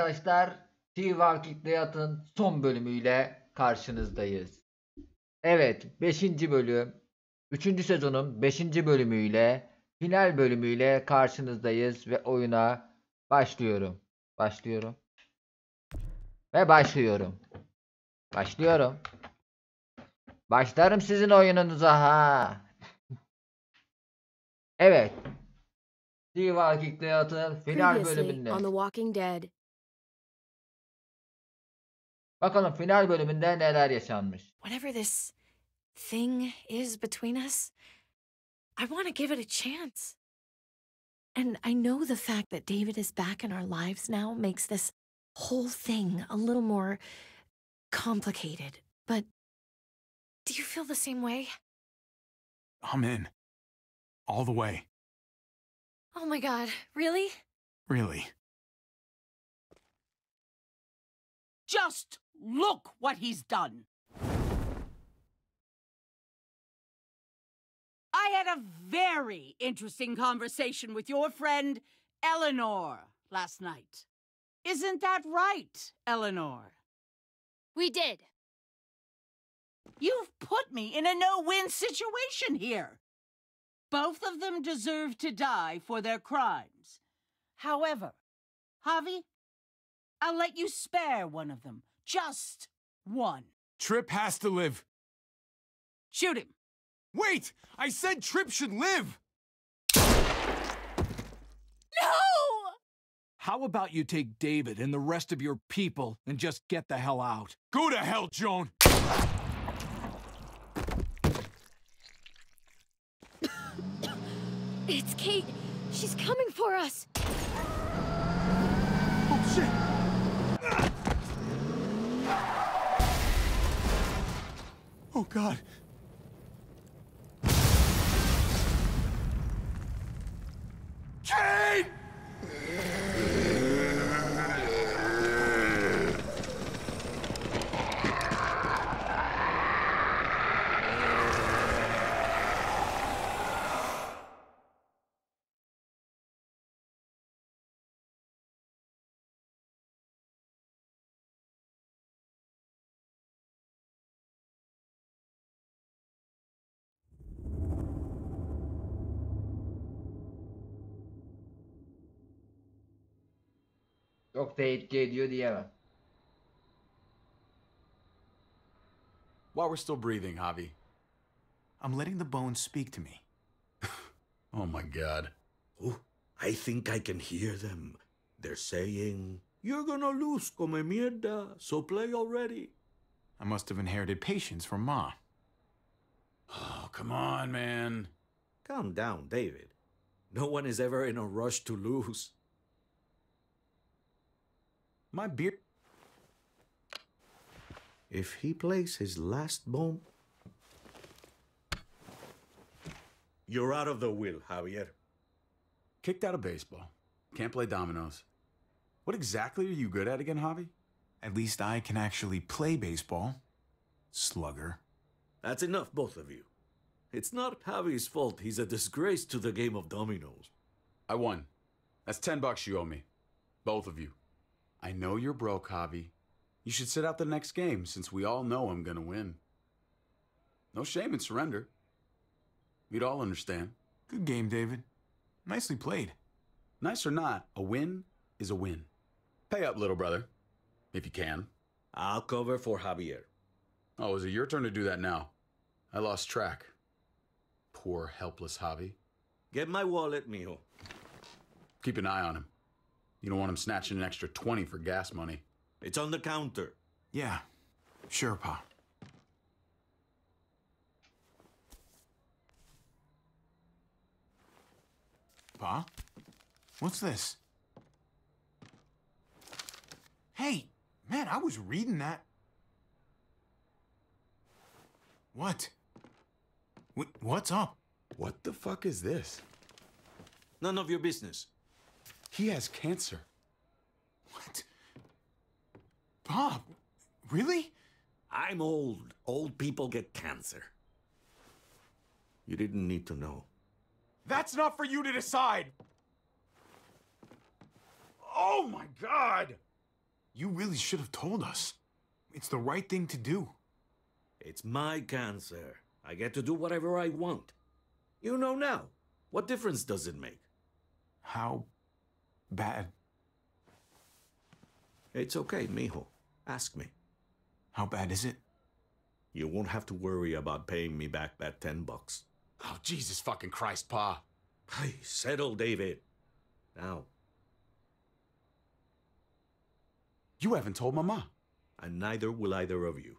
arkadaşlar Walking Dead'ın son bölümüyle karşınızdayız. Evet 5. bölüm 3. sezonun 5. bölümüyle final bölümüyle karşınızdayız ve oyuna başlıyorum. Başlıyorum. Ve başlıyorum. Başlıyorum. Başlarım sizin oyununuza ha. Evet. Walking Dead'ın final bölümünde. Bakalım final bölümünde neler yaşanmış. Whatever this thing is between us, I want to give it a chance. And I know the fact that David is back in our lives now makes this whole thing a little more complicated. But do you feel the same way? I'm in. All the way. Oh my god, really? Really. Just look what he's done. I had a very interesting conversation with your friend Eleanor last night. Isn't that right, Eleanor? We did. You've put me in a no win situation here. Both of them deserve to die for their crimes. However, Javi, I'll let you spare one of them. Just one. Tripp has to live. Shoot him. Wait! I said Tripp should live! No! How about you take David and the rest of your people and just get the hell out? Go to hell, Joan! It's Kate. She's coming for us. Oh, shit! Oh, God. Kate! Çok da etki ediyor diyemem. While we're still breathing, Javi. I'm letting the bones speak to me. Oh my god. Oh, I think I can hear them. They're saying, You're gonna lose, come mierda, so play already. I must have inherited patience from Ma. Oh, come on, man. Calm down, David. No one is ever in a rush to lose. My beer. If he plays his last bomb. You're out of the will, Javier. Kicked out of baseball. Can't play dominoes. What exactly are you good at again, Javi? At least I can actually play baseball. Slugger. That's enough, both of you. It's not Javi's fault he's a disgrace to the game of dominoes. I won. That's 10 bucks you owe me. Both of you. I know you're broke, Javi. You should sit out the next game since we all know I'm gonna win. No shame in surrender. We'd all understand. Good game, David. Nicely played. Nice or not, a win is a win. Pay up, little brother. If you can. I'll cover for Javier. Oh, is it your turn to do that now? I lost track. Poor, helpless Javi. Get my wallet, mijo. Keep an eye on him. You don't want him snatching an extra 20 for gas money. It's on the counter. Yeah. Sure, Pa. Pa? What's this? Hey, man, I was reading that. What? Wh- what's up? What the fuck is this? None of your business. He has cancer. What? Bob, really? I'm old. Old people get cancer. You didn't need to know. That's not for you to decide. Oh my god! You really should have told us. It's the right thing to do. It's my cancer. I get to do whatever I want. You know now. What difference does it make? How bad? It's okay, mijo. Ask me. How bad is it? You won't have to worry about paying me back that ten bucks. Oh, Jesus fucking Christ, Pa. Hey, settle, David. Now, You haven't told Mama. and neither will either of you.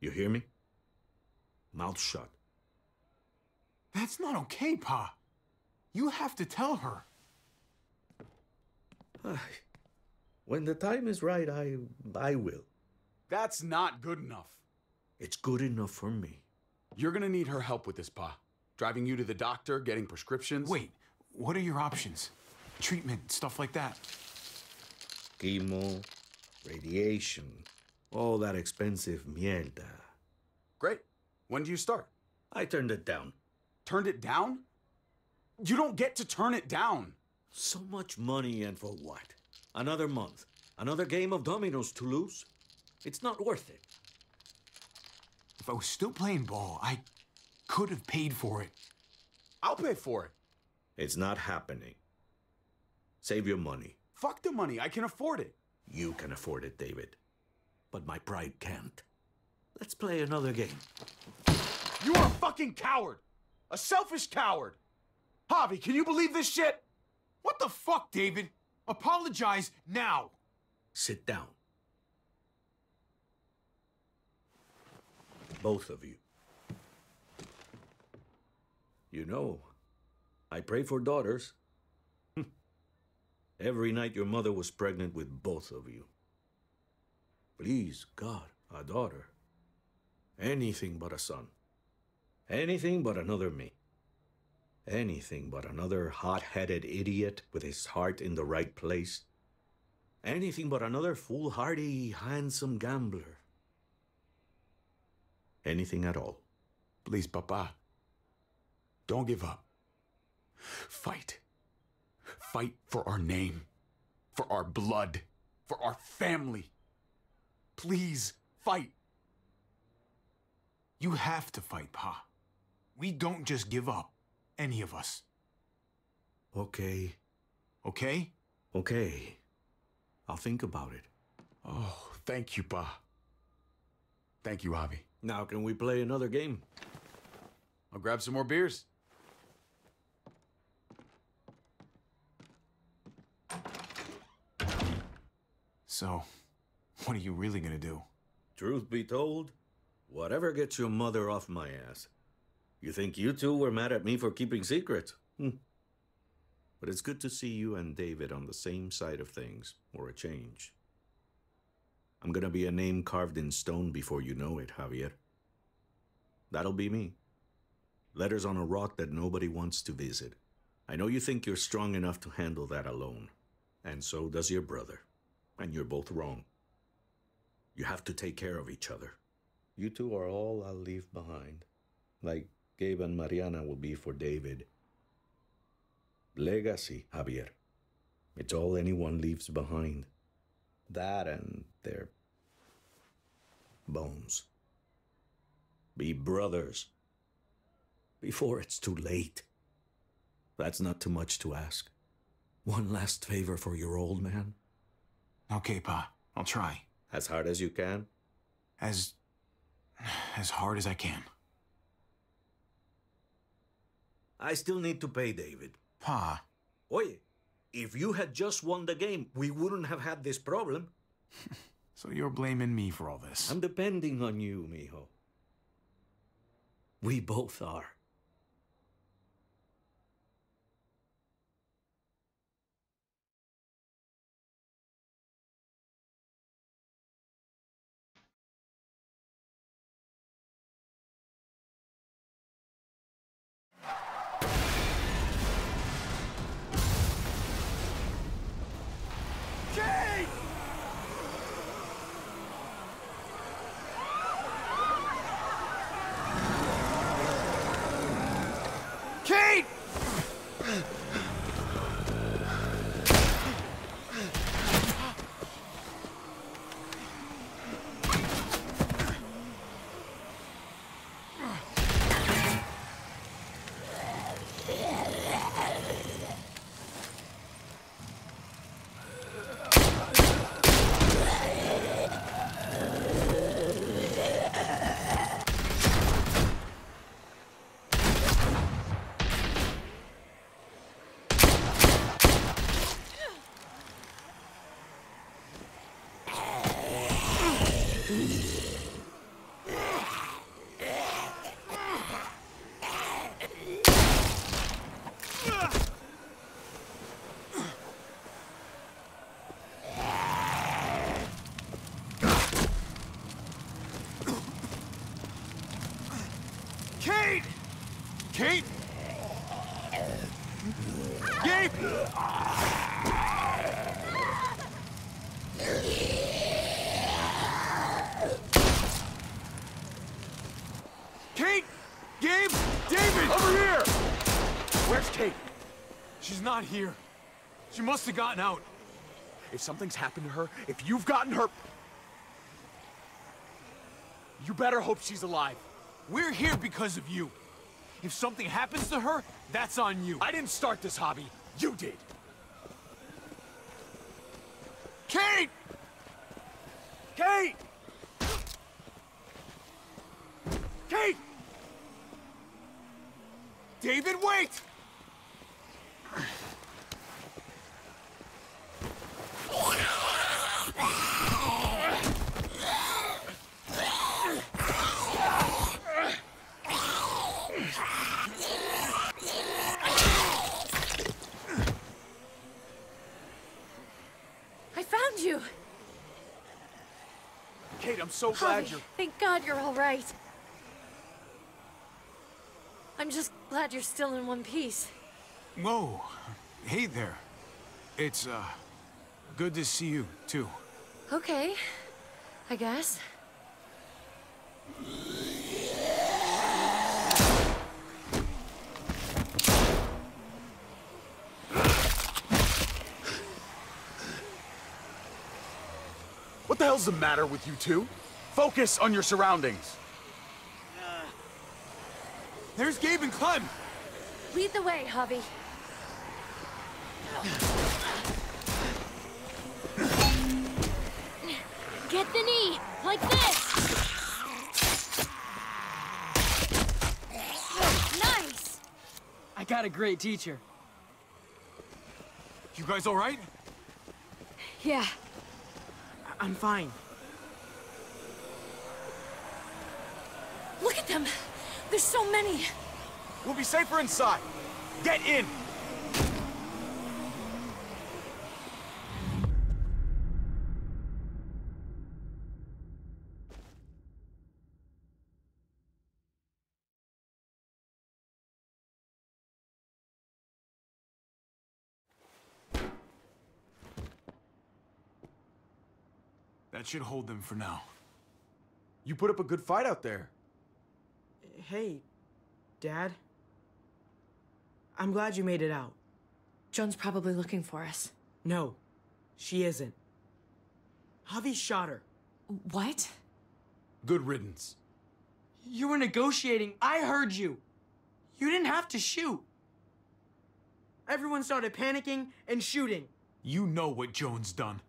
You hear me? Mouth shut. That's not okay, Pa. You have to tell her. When the time is right, I I will. That's not good enough. It's good enough for me. You're gonna need her help with this, Pa. Driving you to the doctor, getting prescriptions. Wait, what are your options? Treatment, stuff like that. Chemo, radiation, all that expensive mierda. Great. When do you start? I turned it down. Turned it down? You don't get to turn it down. So much money and for what? Another month. Another game of dominoes to lose? It's not worth it. If I was still playing ball, I could have paid for it. I'll pay for it. It's not happening. Save your money. Fuck the money. I can afford it. You can afford it, David. But my pride can't. Let's play another game. You are a fucking coward. A selfish coward. Javi, can you believe this shit? What the fuck, David? Apologize now. Sit down. Both of you. You know, I pray for daughters. Every night your mother was pregnant with both of you. Please, God, a daughter. Anything but a son. Anything but another me. Anything but another hot headed idiot with his heart in the right place. Anything but another foolhardy, handsome gambler. Anything at all. Please, Papa. Don't give up. Fight. Fight for our name, for our blood, for our family. Please, fight. You have to fight, Pa. We don't just give up. Any of us. Okay, Okay? okay. I'll think about it. Oh, thank you, Pa. Thank you, Javi. Now, can we play another game? I'll grab some more beers. So, what are you really gonna do? Truth be told, whatever gets your mother off my ass. You think you two were mad at me for keeping secrets? Hmm. But it's good to see you and David on the same side of things, or a change. I'm gonna be a name carved in stone before you know it, Javier. That'll be me. Letters on a rock that nobody wants to visit. I know you think you're strong enough to handle that alone. And so does your brother. And you're both wrong. You have to take care of each other. You two are all I'll leave behind. Like Gabe and Mariana will be for David. Legacy, Javier. It's all anyone leaves behind. That and their bones. Be brothers. Before it's too late. That's not too much to ask. One last favor for your old man. Okay, Pa. I'll try. As hard as you can. As. as hard as I can. I still need to pay David. Pa. Oye, if you had just won the game, we wouldn't have had this problem. So you're blaming me for all this? I'm depending on you, mijo. We both are. Must have gotten out. If something's happened to her, if you've gotten her... You better hope she's alive. We're here because of you. If something happens to her, that's on you. I didn't start this hobby. You did. Kate! Kate! Kate! David, wait! I found you. Kate, I'm so glad Javi, you're... Thank God you're all right. I'm just glad you're still in one piece. Whoa. Hey there. It's, uh, good to see you, too. Okay, I guess. What the hell's the matter with you two? Focus on your surroundings. Uh, there's Gabe and Clem! Lead the way, Javi. Get the knee, like this. Nice. I got a great teacher. You guys alright? Yeah. I- I'm fine. Look at them. There's so many. We'll be safer inside. Get in! That should hold them for now. You put up a good fight out there. Hey, Dad. I'm glad you made it out. Joan's probably looking for us. No, she isn't. Javi shot her. What? Good riddance. You were negotiating. I heard you. You didn't have to shoot. Everyone started panicking and shooting. You know what Joan's done.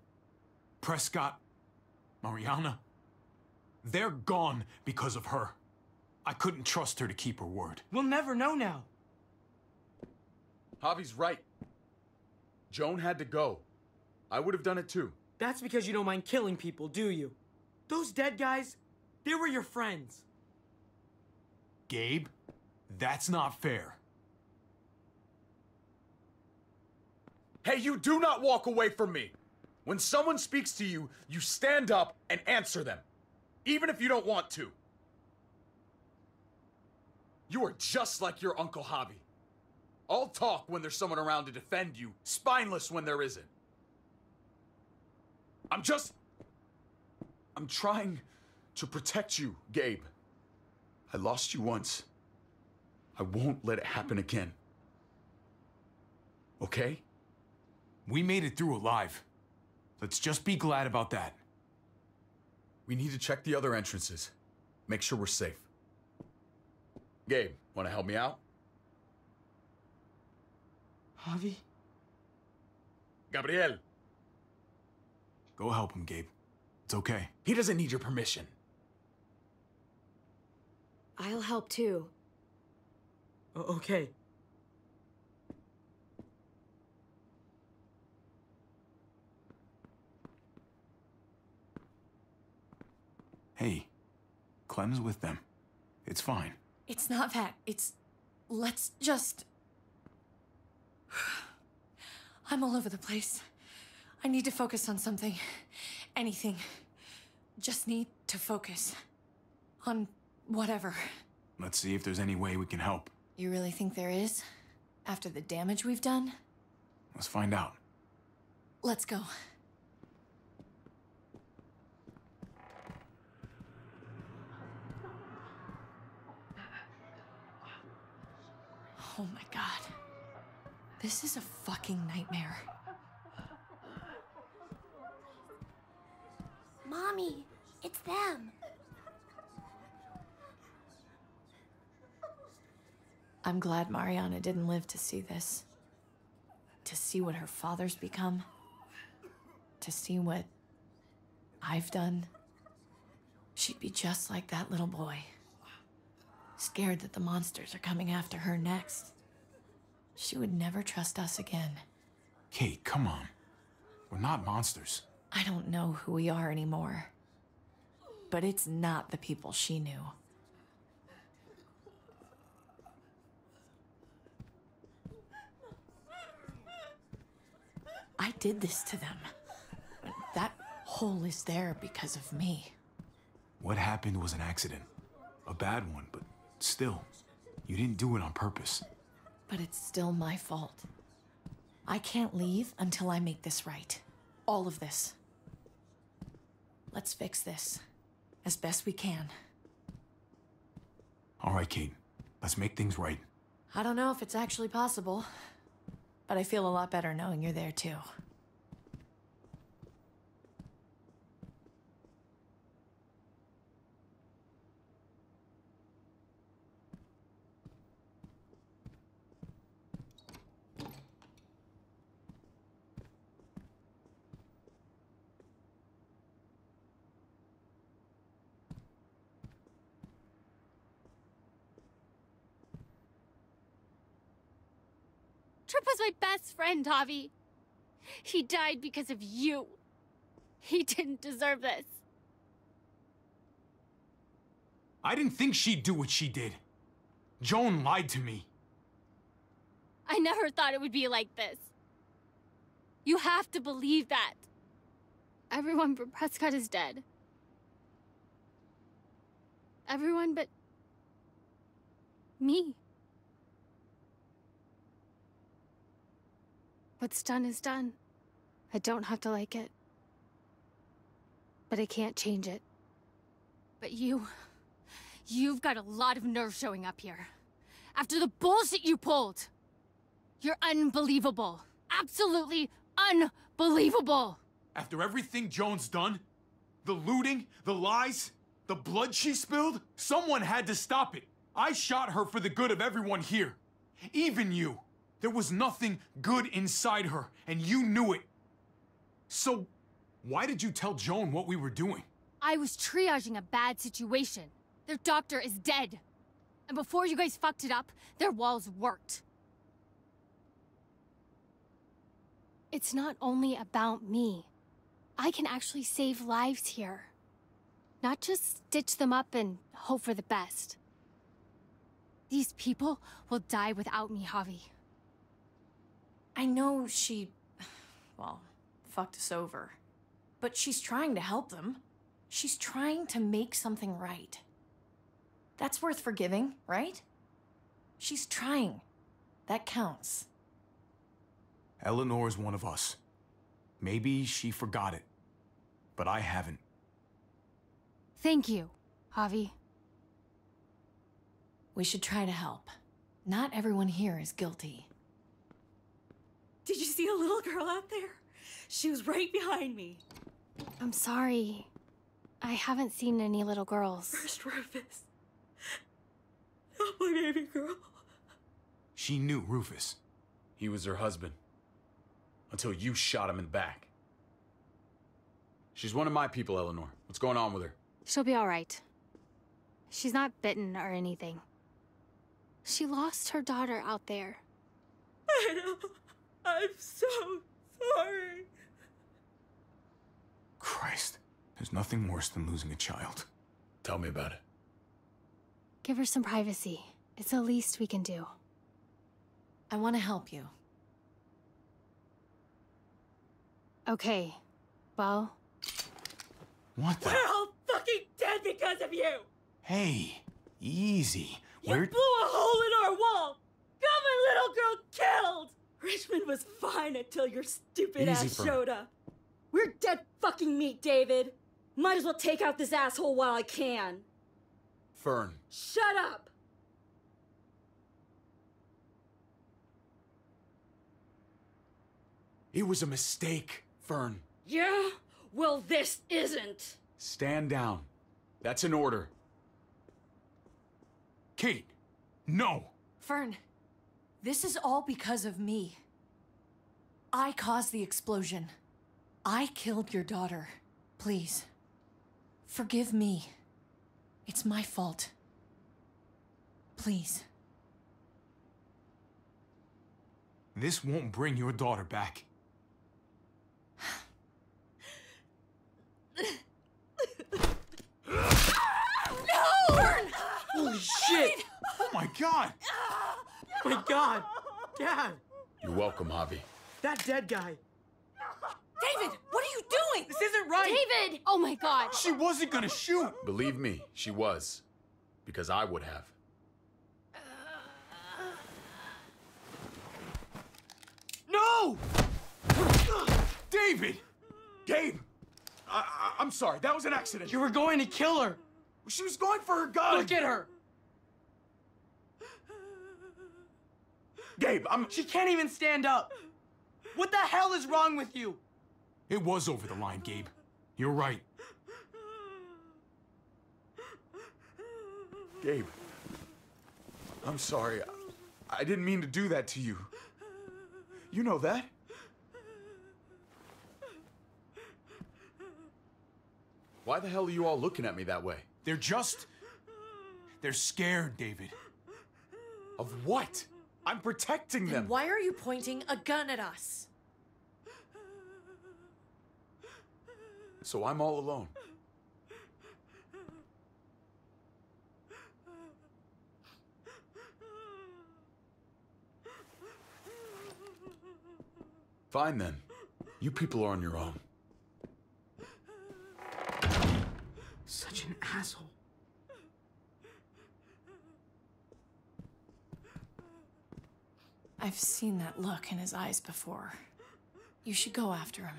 Prescott, Mariana, they're gone because of her. I couldn't trust her to keep her word. We'll never know now. Javi's right. Joan had to go. I would have done it too. That's because you don't mind killing people, do you? Those dead guys, they were your friends. Gabe, that's not fair. Hey, you do not walk away from me. When someone speaks to you, you stand up and answer them, even if you don't want to. You are just like your Uncle Javi. All talk when there's someone around to defend you, spineless when there isn't. I'm just. I'm trying to protect you, Gabe. I lost you once. I won't let it happen again. Okay? We made it through alive. Let's just be glad about that. We need to check the other entrances. Make sure we're safe. Gabe, want to help me out? Javi? Gabriel, Go help him, Gabe. It's okay. he doesn't need your permission. I'll help too. O- okay. Hey, Clem's with them. It's fine. It's not that. It's. Let's just. I'm all over the place. I need to focus on something. Anything. Just need to focus. On whatever. Let's see if there's any way we can help. You really think there is? After the damage we've done? Let's find out. Let's go. Oh my god. This is a fucking nightmare. Mommy, it's them. I'm glad Mariana didn't live to see this. To see what her father's become. To see what I've done. She'd be just like that little boy. Scared that the monsters are coming after her next. She would never trust us again. Kate, come on. We're not monsters. I don't know who we are anymore. But it's not the people she knew. I did this to them. That hole is there because of me. What happened was an accident. A bad one, but still, you didn't do it on purpose. But it's still my fault. I can't leave until I make this right. All of this. Let's fix this. As best we can. All right, Kate. Let's make things right. I don't know if it's actually possible, but I feel a lot better knowing you're there too. Was my best friend, Javi. He died because of you. He didn't deserve this. I didn't think she'd do what she did. Joan lied to me. I never thought it would be like this. You have to believe that. Everyone but Prescott is dead. Everyone but me. What's done is done. I don't have to like it. But I can't change it. But you. You've got a lot of nerve showing up here. After the bullshit you pulled. You're unbelievable. Absolutely unbelievable. After everything Joan's done, the looting, the lies, the blood she spilled, someone had to stop it. I shot her for the good of everyone here. Even you. There was nothing good inside her, and you knew it. So, why did you tell Joan what we were doing? I was triaging a bad situation. Their doctor is dead. And before you guys fucked it up, their walls worked. It's not only about me. I can actually save lives here. Not just stitch them up and hope for the best. These people will die without me, Javi. I know she. Well, fucked us over. But she's trying to help them. She's trying to make something right. That's worth forgiving, right? She's trying. That counts. Eleanor's one of us. Maybe she forgot it, but I haven't. Thank you, Javi. We should try to help. Not everyone here is guilty. Did you see a little girl out there? She was right behind me. I'm sorry. I haven't seen any little girls. First Rufus. Oh, my baby girl. She knew Rufus. He was her husband. Until you shot him in the back. She's one of my people, Eleanor. What's going on with her? She'll be all right. She's not bitten or anything. She lost her daughter out there. I know. I'm so sorry. Christ, there's nothing worse than losing a child. Tell me about it. Give her some privacy. It's the least we can do. I want to help you. Okay. Well, What the? We're all fucking dead because of you! Hey, easy. You We're. blew a hole in our wall! Got my little girl killed! Richmond was fine until your stupid Easy, ass Fern. showed up. We're dead fucking meat, David. Might as well take out this asshole while I can. Fern, Shut up! It was a mistake, Fern. Yeah? Well, this isn't. Stand down. That's an order. Kate, no. Fern, this is all because of me. I caused the explosion. I killed your daughter. Please, forgive me. It's my fault. Please. This won't bring your daughter back. No! Fern! Holy shit! Oh my god! My god! Dad! you're welcome, Javi. That dead guy! David, what are you doing? This isn't right! David! Oh my god! She wasn't gonna shoot! Believe me, she was. Because I would have. No! David! Gabe! I, I, I'm sorry, that was an accident. You were going to kill her! She was going for her gun! Look at her! Gabe, I'm. She can't even stand up! What the hell is wrong with you? It was over the line, Gabe. You're right. Gabe. I'm sorry. I, I didn't mean to do that to you. You know that? Why the hell are you all looking at me that way? They're just. They're scared, David. Of what? I'm protecting them. Then why are you pointing a gun at us? So I'm all alone. Fine then. You people are on your own. Such an asshole. I've seen that look in his eyes before. You should go after him.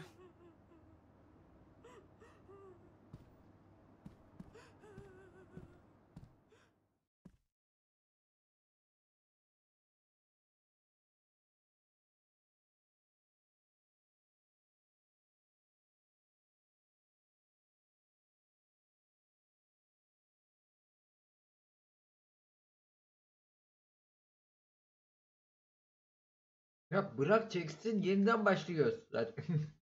Ya bırak çeksin yeniden başlıyoruz zaten.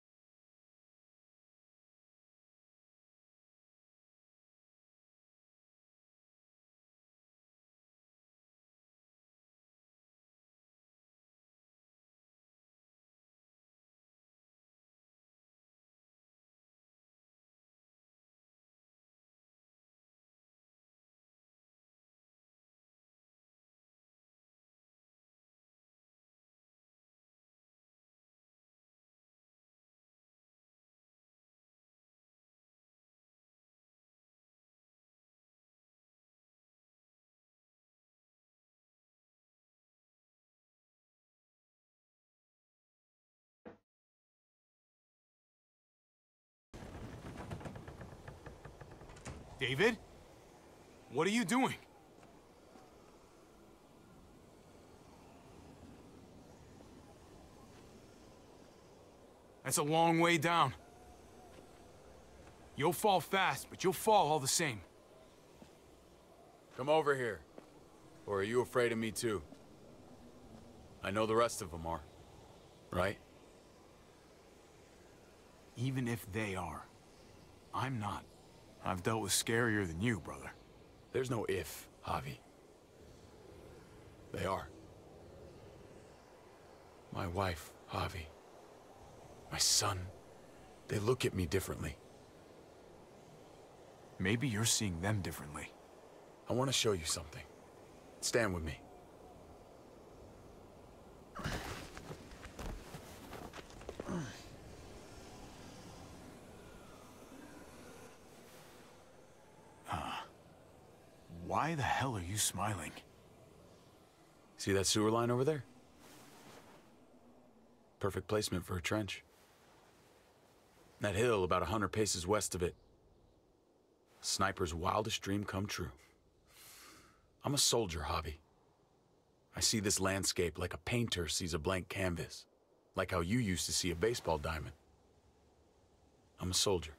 David? What are you doing? That's a long way down. You'll fall fast, but you'll fall all the same. Come over here. Or are you afraid of me too? I know the rest of them are. Right? Even if they are, I'm not. I've dealt with scarier than you, brother. There's no if, Javi. They are. My wife, Javi. My son. They look at me differently. Maybe you're seeing them differently. I want to show you something. Stand with me. Why the hell are you smiling? See that sewer line over there? Perfect placement for a trench. That hill about a hundred paces west of it. Sniper's wildest dream come true. I'm a soldier, Javi. I see this landscape like a painter sees a blank canvas. Like how you used to see a baseball diamond. I'm a soldier.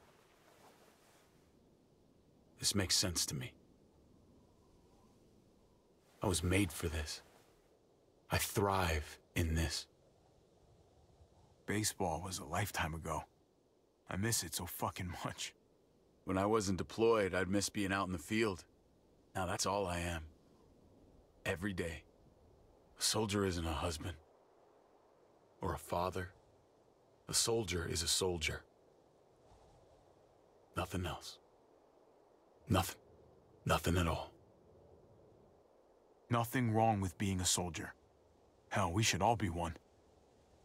This makes sense to me. I was made for this. I thrive in this. Baseball was a lifetime ago. I miss it so fucking much. When I wasn't deployed, I'd miss being out in the field. Now that's all I am. Every day. A soldier isn't a husband. Or a father. A soldier is a soldier. Nothing else. Nothing. Nothing at all. Nothing wrong with being a soldier. Hell, we should all be one.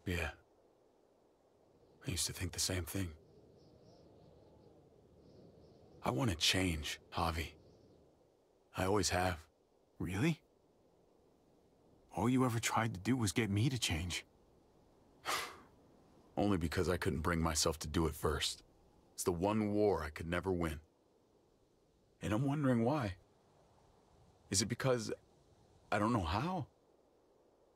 Yeah. I used to think the same thing. I want to change, Javi. I always have. Really? All you ever tried to do was get me to change. Only because I couldn't bring myself to do it first. It's the one war I could never win. And I'm wondering why. Is it because I don't know how?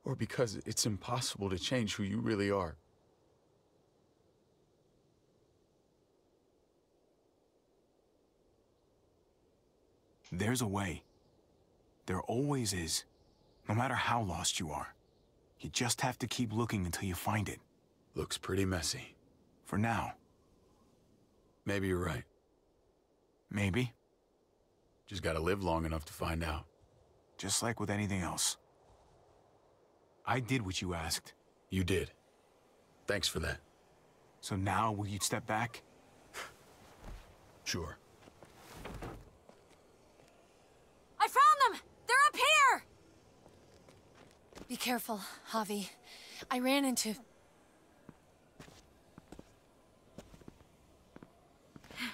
Or because it's impossible to change who you really are? There's a way. There always is. No matter how lost you are. You just have to keep looking until you find it. Looks pretty messy. For now. Maybe you're right. Maybe. Just gotta live long enough to find out. Just like with anything else. I did what you asked. You did. Thanks for that. So now will you step back? Sure. I found them! They're up here! Be careful, Javi. I ran into...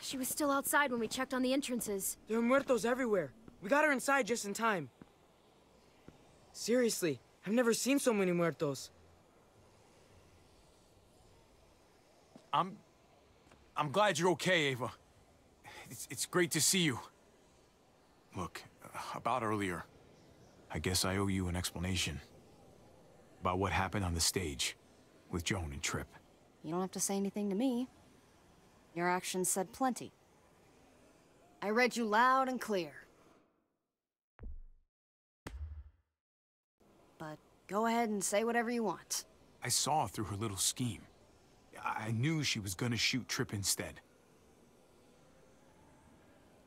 She was still outside when we checked on the entrances. There are muertos everywhere. We got her inside just in time. Seriously, I've never seen so many muertos. I'm... I'm glad you're okay, Ava. It's, it's great to see you. Look, uh, about earlier, I guess I owe you an explanation. About what happened on the stage with Joan and Tripp. You don't have to say anything to me. Your actions said plenty. I read you loud and clear. Go ahead and say whatever you want. I saw through her little scheme. I I knew she was gonna shoot Tripp instead.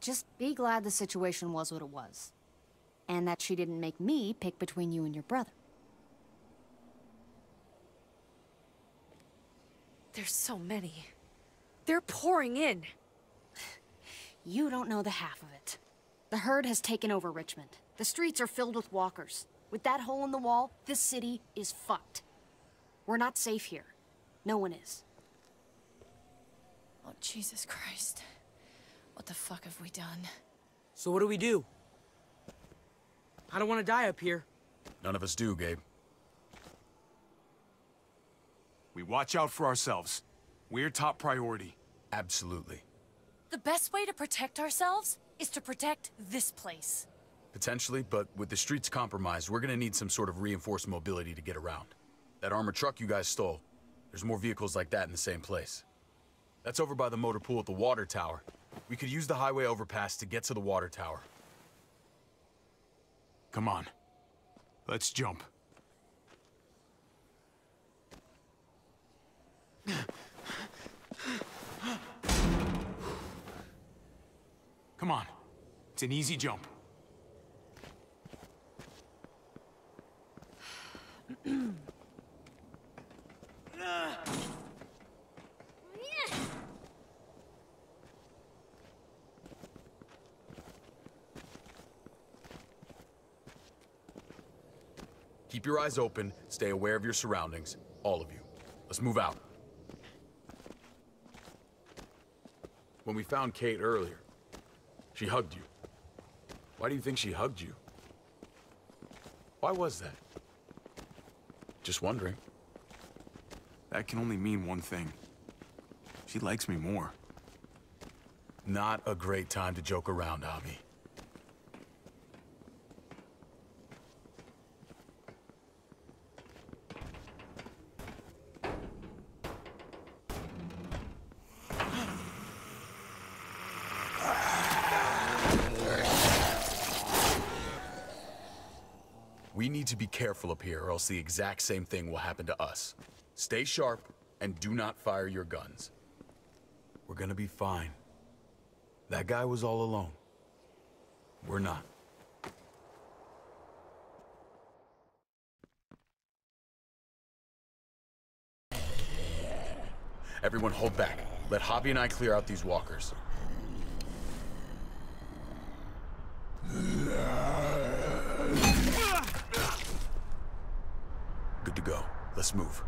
Just be glad the situation was what it was. And that she didn't make me pick between you and your brother. There's so many. They're pouring in. You don't know the half of it. The herd has taken over Richmond. The streets are filled with walkers. With that hole in the wall, this city is fucked. We're not safe here. No one is. Oh, Jesus Christ. What the fuck have we done? So what do we do? I don't want to die up here. None of us do, Gabe. We watch out for ourselves. We're top priority. Absolutely. The best way to protect ourselves is to protect this place. Potentially, but with the streets compromised, we're gonna need some sort of reinforced mobility to get around. That armored truck you guys stole, there's more vehicles like that in the same place. That's over by the motor pool at the water tower. We could use the highway overpass to get to the water tower. Come on. Let's jump. Come on. It's an easy jump. Keep your eyes open, stay aware of your surroundings, all of you. Let's move out. When we found Kate earlier, she hugged you. Why do you think she hugged you? Why was that? Just wondering. That can only mean one thing. She likes me more. Not a great time to joke around, Avi. Need to be careful up here, or else the exact same thing will happen to us. Stay sharp, and do not fire your guns. We're gonna be fine. That guy was all alone. We're not. Everyone hold back. Let Javi and I clear out these walkers. Good to go. Let's move.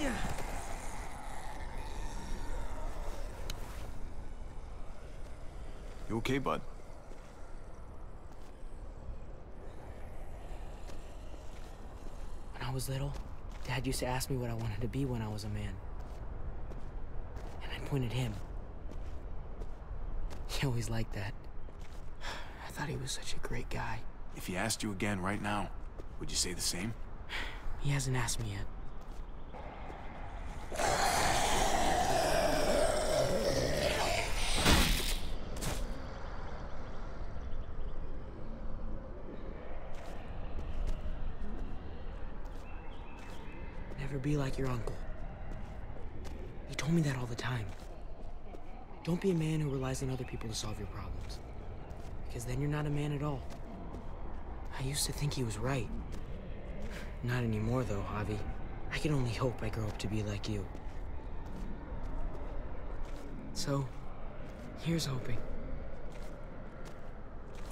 Yeah. You okay, bud? When I was little, Dad used to ask me what I wanted to be when I was a man. And I pointed him. He always liked that. I thought he was such a great guy. If he asked you again right now, would you say the same? He hasn't asked me yet. Never be like your uncle. He told me that all the time. Don't be a man who relies on other people to solve your problems. Because then you're not a man at all. I used to think he was right. Not anymore, though, Javi. I can only hope I grow up to be like you. So, here's hoping.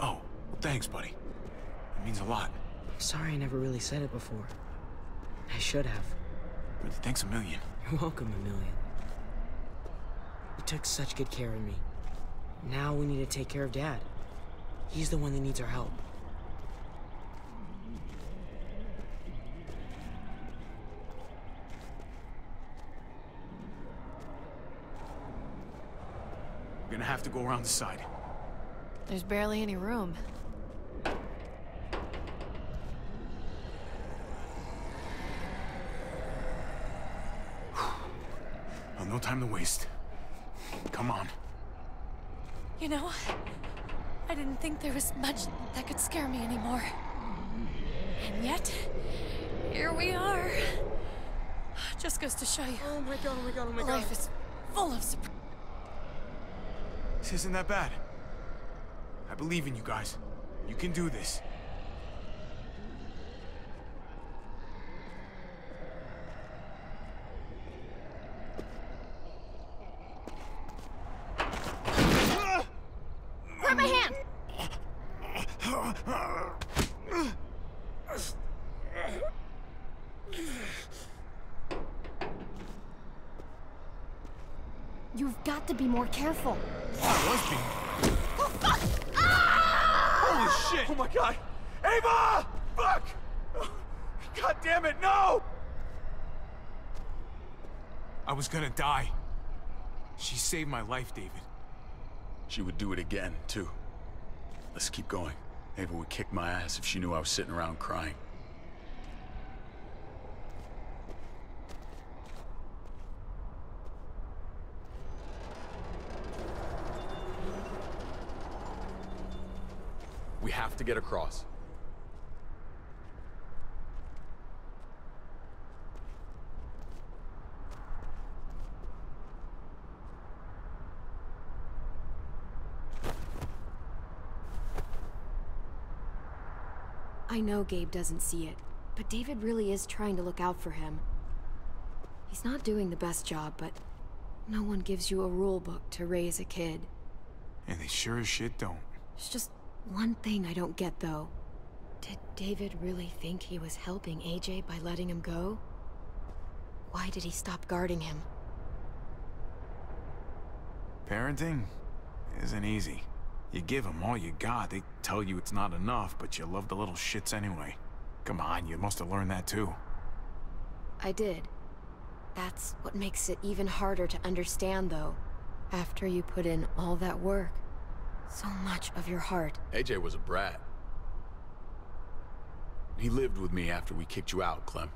Oh, well, thanks, buddy. It means a lot. Sorry I never really said it before. I should have. Really, thanks a million. You're welcome, a million. You took such good care of me. Now we need to take care of Dad. He's the one that needs our help. To go around the side. There's barely any room. Well, no time to waste. Come on. You know, I didn't think there was much that could scare me anymore. And yet, here we are. Just goes to show you. Oh my god, oh my god, oh my god. Life is full of surprises. This isn't that bad. I believe in you guys. You can do this. Grab my hand! You've got to be more careful. I was. Oh, fuck! Ah! Holy shit! Oh my god! Ava! Fuck! God damn it, no! I was gonna die. She saved my life, David. She would do it again, too. Let's keep going. Ava would kick my ass if she knew I was sitting around crying. Get across. I know Gabe doesn't see it, but David really is trying to look out for him. He's not doing the best job, but no one gives you a rule book to raise a kid. And they sure as shit don't. There's just One thing I don't get, though. Did David really think he was helping AJ by letting him go? Why did he stop guarding him? Parenting isn't easy. You give them all you got, they tell you it's not enough, but you love the little shits anyway. Come on, you must have learned that too. I did. That's what makes it even harder to understand, though. After you put in all that work. So much of your heart. AJ was a brat. He lived with me after we kicked you out, Clem.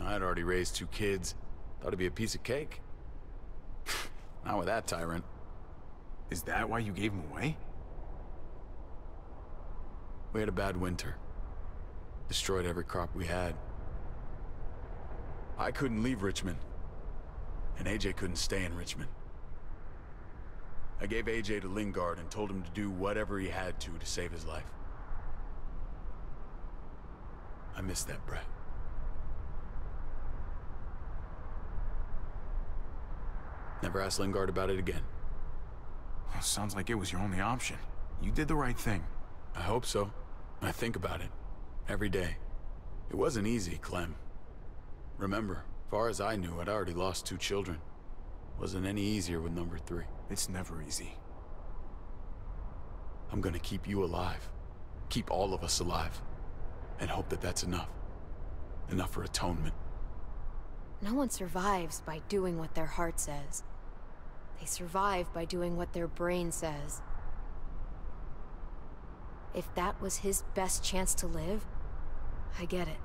I'd already raised two kids. Thought it'd be a piece of cake. Not with that tyrant. Is that why you gave him away? We had a bad winter. Destroyed every crop we had. I couldn't leave Richmond. And AJ couldn't stay in Richmond. I gave AJ to Lingard and told him to do whatever he had to to save his life. I miss that brat. Never asked Lingard about it again. Sounds like it was your only option. You did the right thing. I hope so. I think about it. Every day. It wasn't easy, Clem. Remember, far as I knew, I'd already lost two children. Wasn't any easier with number three. It's never easy. I'm gonna keep you alive. Keep all of us alive. And hope that that's enough. Enough for atonement. No one survives by doing what their heart says. They survive by doing what their brain says. If that was his best chance to live, I get it.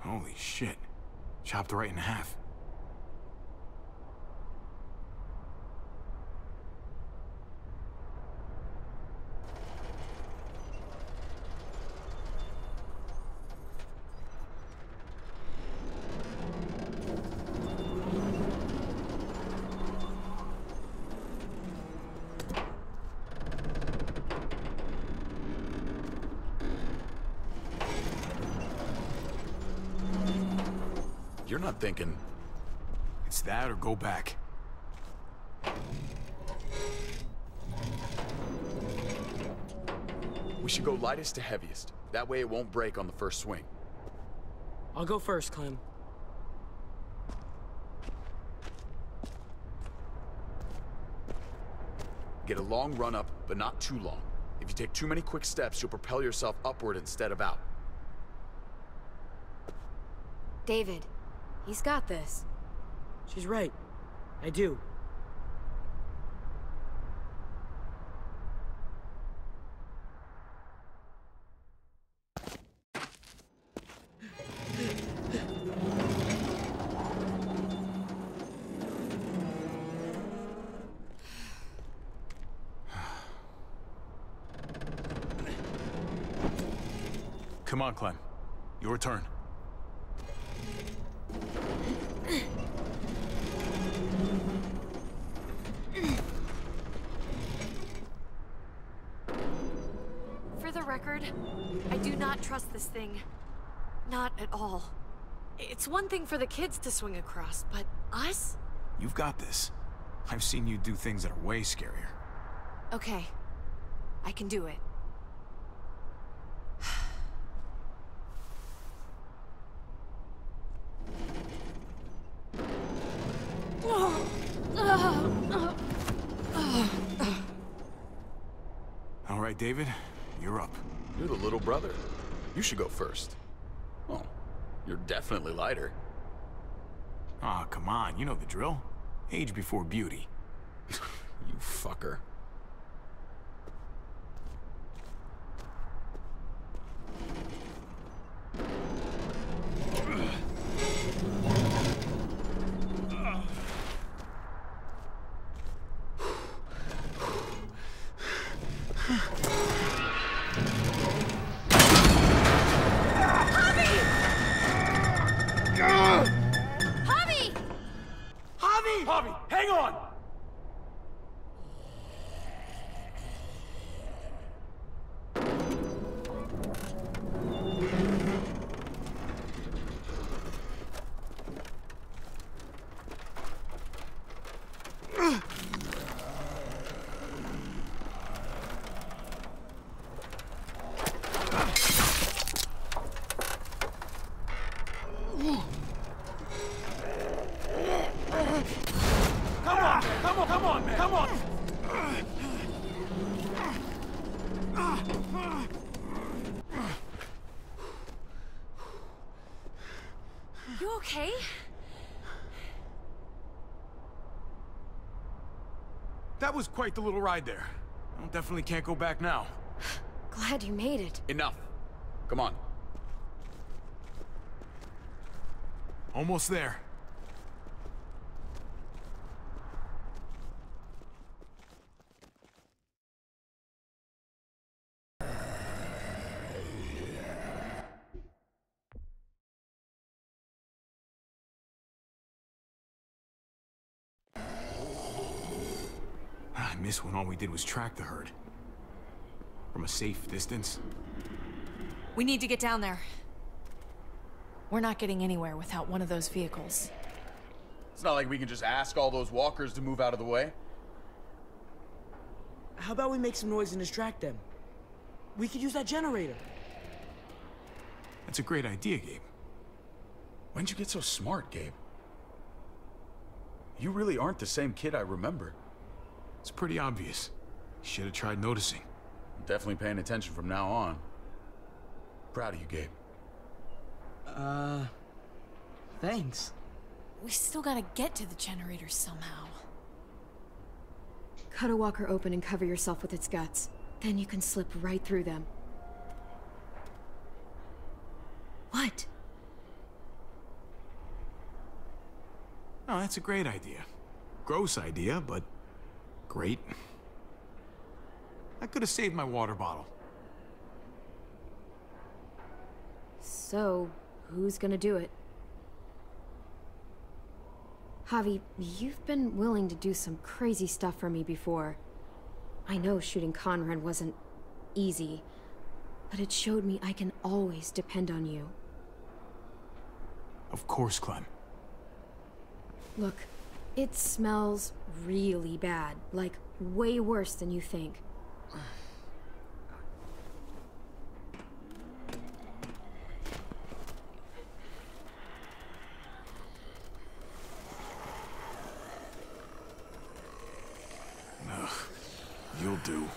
Holy shit. Chopped right in half. You're not thinking... It's that or go back. We should go lightest to heaviest. That way it won't break on the first swing. I'll go first, Clem. Get a long run up, but not too long. If you take too many quick steps, you'll propel yourself upward instead of out. David, he's got this. She's right. I do. On, Clem. Your turn. For the record, I do not trust this thing. Not at all. It's one thing for the kids to swing across, but us? You've got this. I've seen you do things that are way scarier. Okay. I can do it. All right, David, you're up. You're the little brother. You should go first. Oh, you're definitely lighter. Aw, oh, come on, you know the drill. Age before beauty. you fucker. Javi! Javi! Javi, hang on! Come on, come on, come on, man. Come on. You okay? That was quite the little ride there. I definitely can't go back now. Glad you made it. Enough. Come on. Almost there. I miss when all we did was track the herd. From a safe distance. We need to get down there. We're not getting anywhere without one of those vehicles. It's not like we can just ask all those walkers to move out of the way. How about we make some noise and distract them? We could use that generator. That's a great idea, Gabe. When'd you get so smart, Gabe? You really aren't the same kid I remember. It's pretty obvious. You Should have tried noticing. I'm definitely paying attention from now on. Proud of you, Gabe. Uh, thanks. We still gotta get to the generator somehow. Cut a walker open and cover yourself with its guts. Then you can slip right through them. What? Oh, that's a great idea. Gross idea, but great. I could have saved my water bottle. So, who's gonna do it? Javi, you've been willing to do some crazy stuff for me before. I know shooting Conrad wasn't easy, but it showed me I can always depend on you. Of course, Clem. Look, it smells really bad, like way worse than you think. Ugh, you'll do.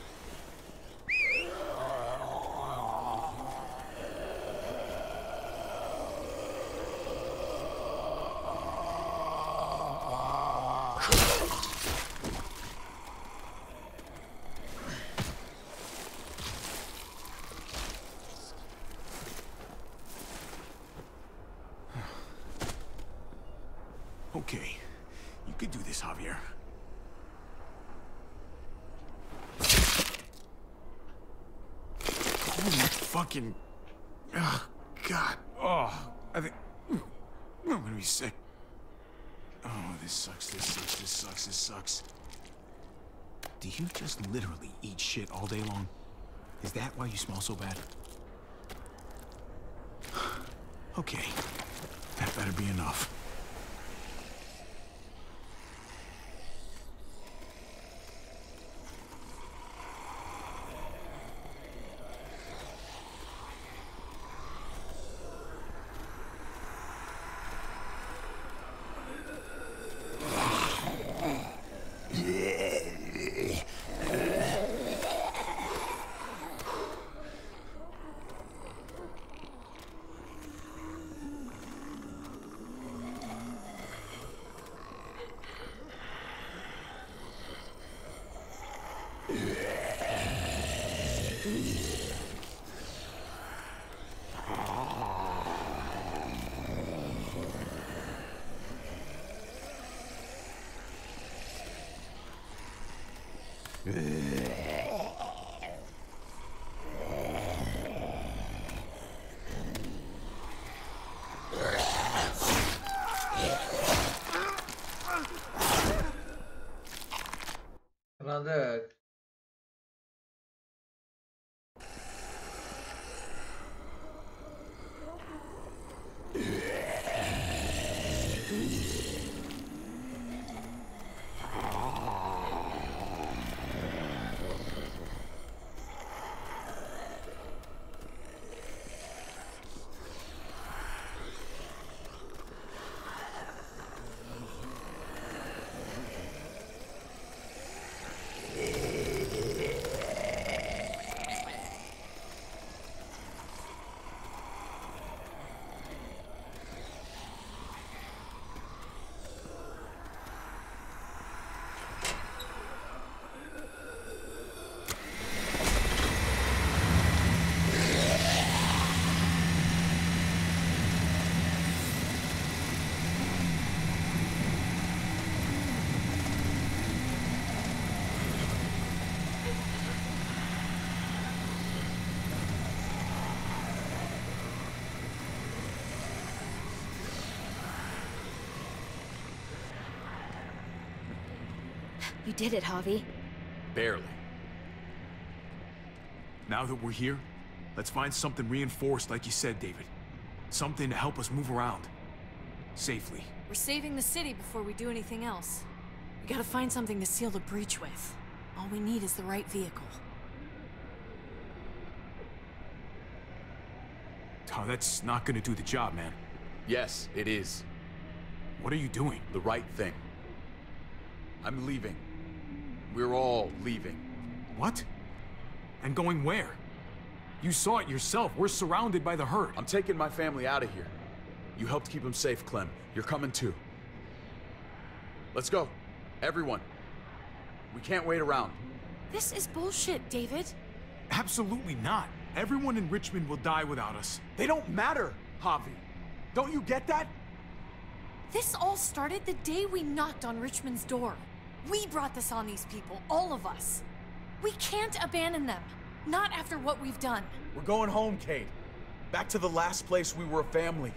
Okay, you could do this, Javier. Holy fucking... Oh, God. Oh, I think... I'm gonna be sick. Oh, this sucks, this sucks, this sucks, this sucks. Do you just literally eat shit all day long? Is that why you smell so bad? Okay, You did it, Javi. Barely. Now that we're here, let's find something reinforced like you said, David. Something to help us move around. Safely. We're saving the city before we do anything else. We gotta find something to seal the breach with. All we need is the right vehicle. Oh, that's not gonna do the job, man. Yes, it is. What are you doing? The right thing. I'm leaving. We're all leaving. What? And going where? You saw it yourself. We're surrounded by the herd. I'm taking my family out of here. You helped keep them safe, Clem. You're coming too. Let's go. Everyone. We can't wait around. This is bullshit, David. Absolutely not. Everyone in Richmond will die without us. They don't matter, Javi. Don't you get that? This all started the day we knocked on Richmond's door. We brought this on these people, all of us. We can't abandon them. Not after what we've done. We're going home, Kate. Back to the last place we were a family.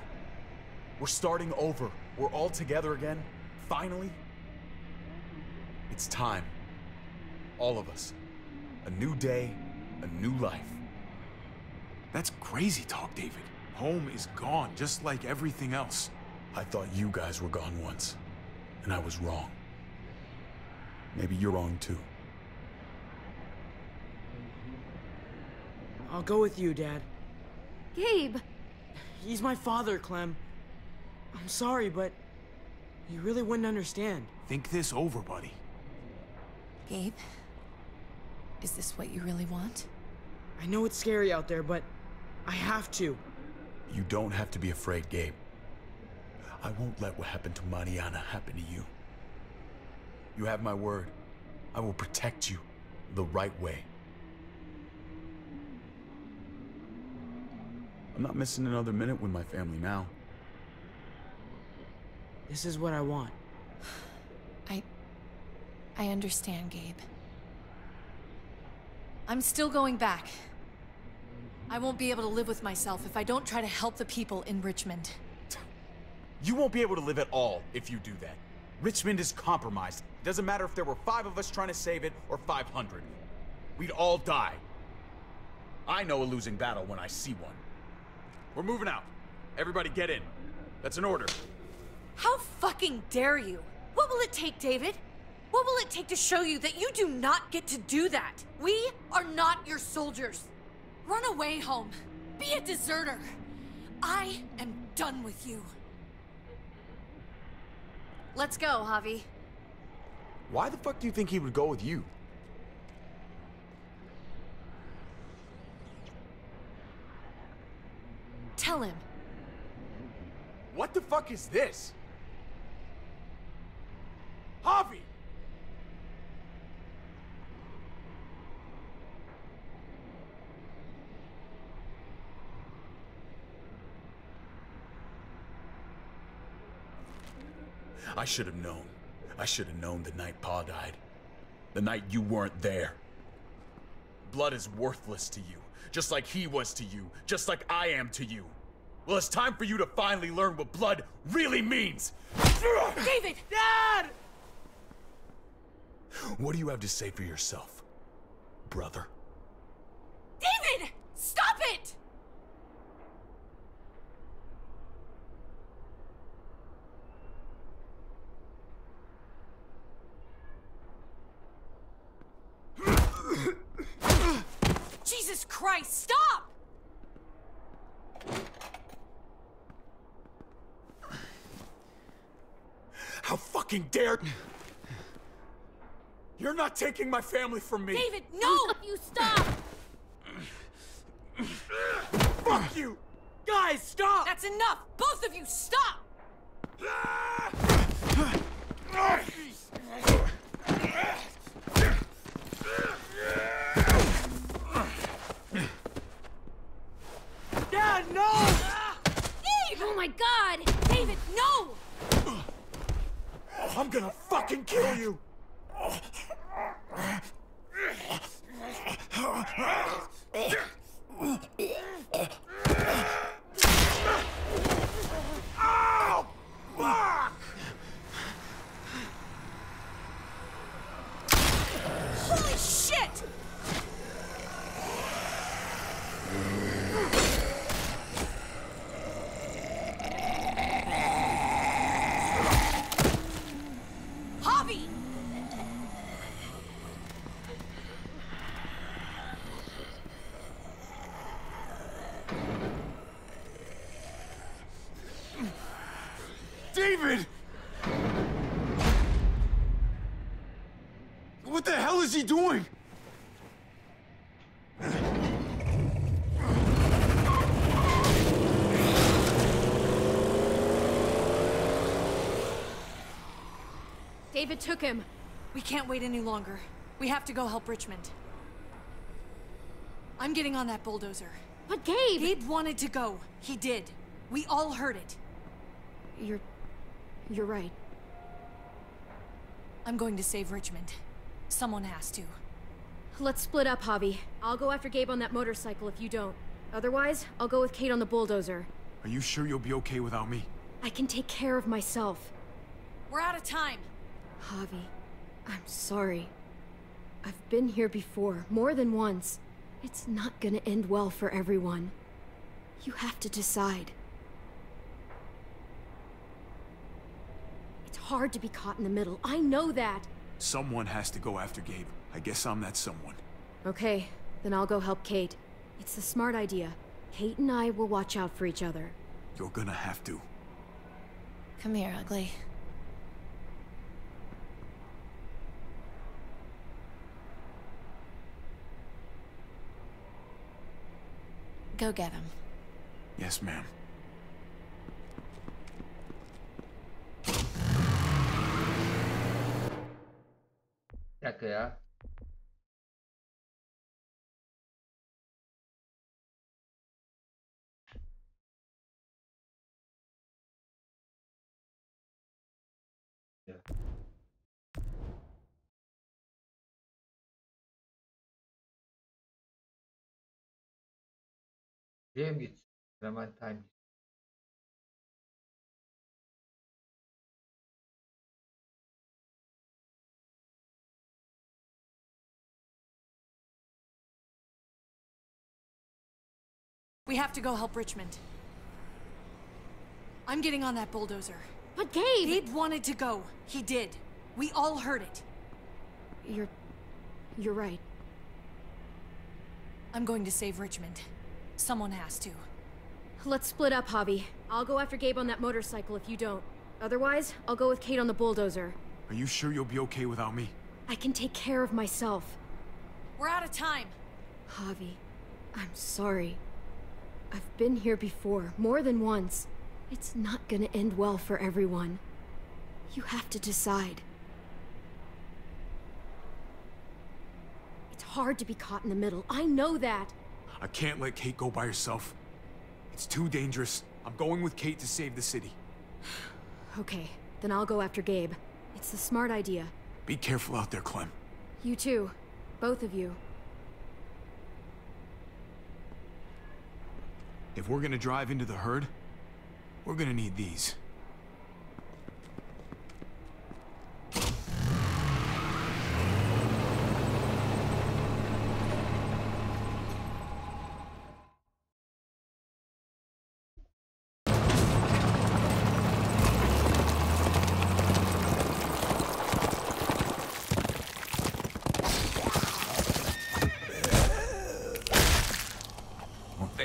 We're starting over. We're all together again. Finally. It's time. All of us. A new day, a new life. That's crazy talk, David. Home is gone, just like everything else. I thought you guys were gone once, and I was wrong. Maybe you're wrong too. I'll go with you, Dad. Gabe! He's my father, Clem. I'm sorry, but you really wouldn't understand. Think this over, buddy. Gabe, is this what you really want? I know it's scary out there, but I have to. You don't have to be afraid, Gabe. I won't let what happened to Mariana happen to you. You have my word. I will protect you the right way. I'm not missing another minute with my family now. This is what I want. I... I understand, Gabe. I'm still going back. I won't be able to live with myself if I don't try to help the people in Richmond. You won't be able to live at all if you do that. Richmond is compromised. Doesn't matter if there were five of us trying to save it or 500. We'd all die. I know a losing battle when I see one. We're moving out. Everybody get in. That's an order. How fucking dare you? What will it take, David? What will it take to show you that you do not get to do that? We are not your soldiers. Run away home. Be a deserter. I am done with you. Let's go, Javi. Why the fuck do you think he would go with you? Tell him. What the fuck is this? Javi! I should have known. I should have known the night Pa died. The night you weren't there. Blood is worthless to you, just like he was to you, just like I am to you. Well, it's time for you to finally learn what blood really means. David! Dad! What do you have to say for yourself, brother? David! Stop it! Jesus Christ, stop! How fucking dare... You're not taking my family from me! David, no! You stop! Fuck you! Guys, stop! That's enough! Both of you, stop! Ah! Dad, no! Dave! Oh my god! David, no! I'm gonna fucking kill you! Ow! Fuck! is he doing? David took him. We can't wait any longer. We have to go help Richmond. I'm getting on that bulldozer. But Gabe! Gabe wanted to go. He did. We all heard it. You're... you're right. I'm going to save Richmond. Someone has to. Let's split up, Javi. I'll go after Gabe on that motorcycle if you don't. Otherwise, I'll go with Kate on the bulldozer. Are you sure you'll be okay without me? I can take care of myself. We're out of time. Javi, I'm sorry. I've been here before, more than once. It's not gonna end well for everyone. You have to decide. It's hard to be caught in the middle. I know that. Someone has to go after Gabe. I guess I'm that someone. Okay, then I'll go help Kate. It's the smart idea. Kate and I will watch out for each other. You're gonna have to. Come here, ugly. Go get him. Yes, ma'am. Bir dakika ya. Şuraya mı gitsin? We have to go help Richmond. I'm getting on that bulldozer. But Gabe! Gabe wanted to go. He did. We all heard it. You're... you're right. I'm going to save Richmond. Someone has to. Let's split up, Javi. I'll go after Gabe on that motorcycle if you don't. Otherwise, I'll go with Kate on the bulldozer. Are you sure you'll be okay without me? I can take care of myself. We're out of time. Javi, I'm sorry. I've been here before, more than once. It's not gonna end well for everyone. You have to decide. It's hard to be caught in the middle. I know that. I can't let Kate go by herself. It's too dangerous. I'm going with Kate to save the city. Okay, then I'll go after Gabe. It's the smart idea. Be careful out there, Clem. You too. Both of you. If we're gonna drive into the herd, we're gonna need these.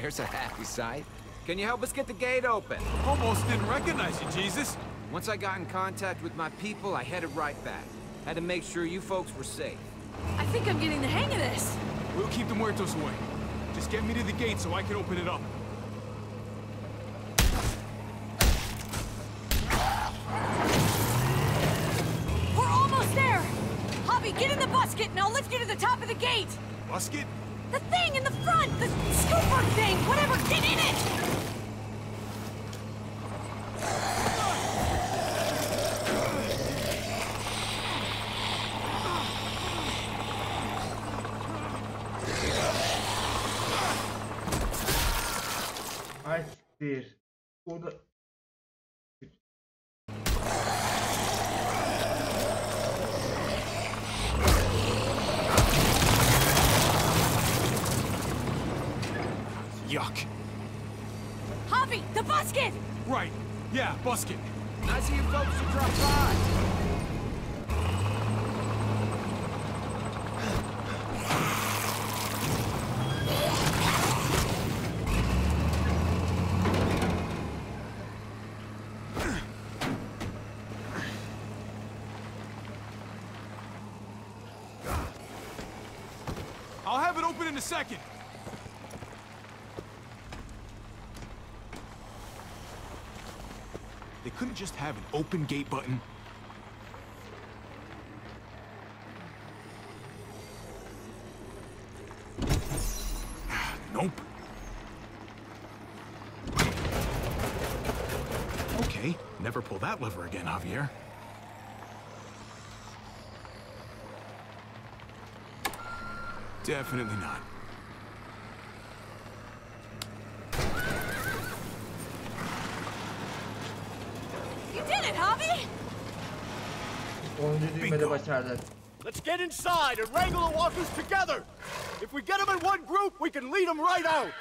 There's a happy sight. Can you help us get the gate open? Almost didn't recognize you, Jesus. Once I got in contact with my people, I headed right back. Had to make sure you folks were safe. I think I'm getting the hang of this. We'll keep the muertos away. Just get me to the gate so I can open it up. We're almost there. Javi, get in the busket and I'll lift you to the top of the gate. Busket? The thing in the front, the scooper thing, whatever, get in it. Ay siktir. Burada Yuck. Javi, the busket! Right. Yeah, busket. Nice of you folks to drop by. open in second. They couldn't just have an open gate button. Nope. Okay, never pull that lever again, Javier. Definitely not. You did it, Javi! 10. başardı. Let's get inside and wrangle the walkers together. If we get them in one group, we can lead them right out.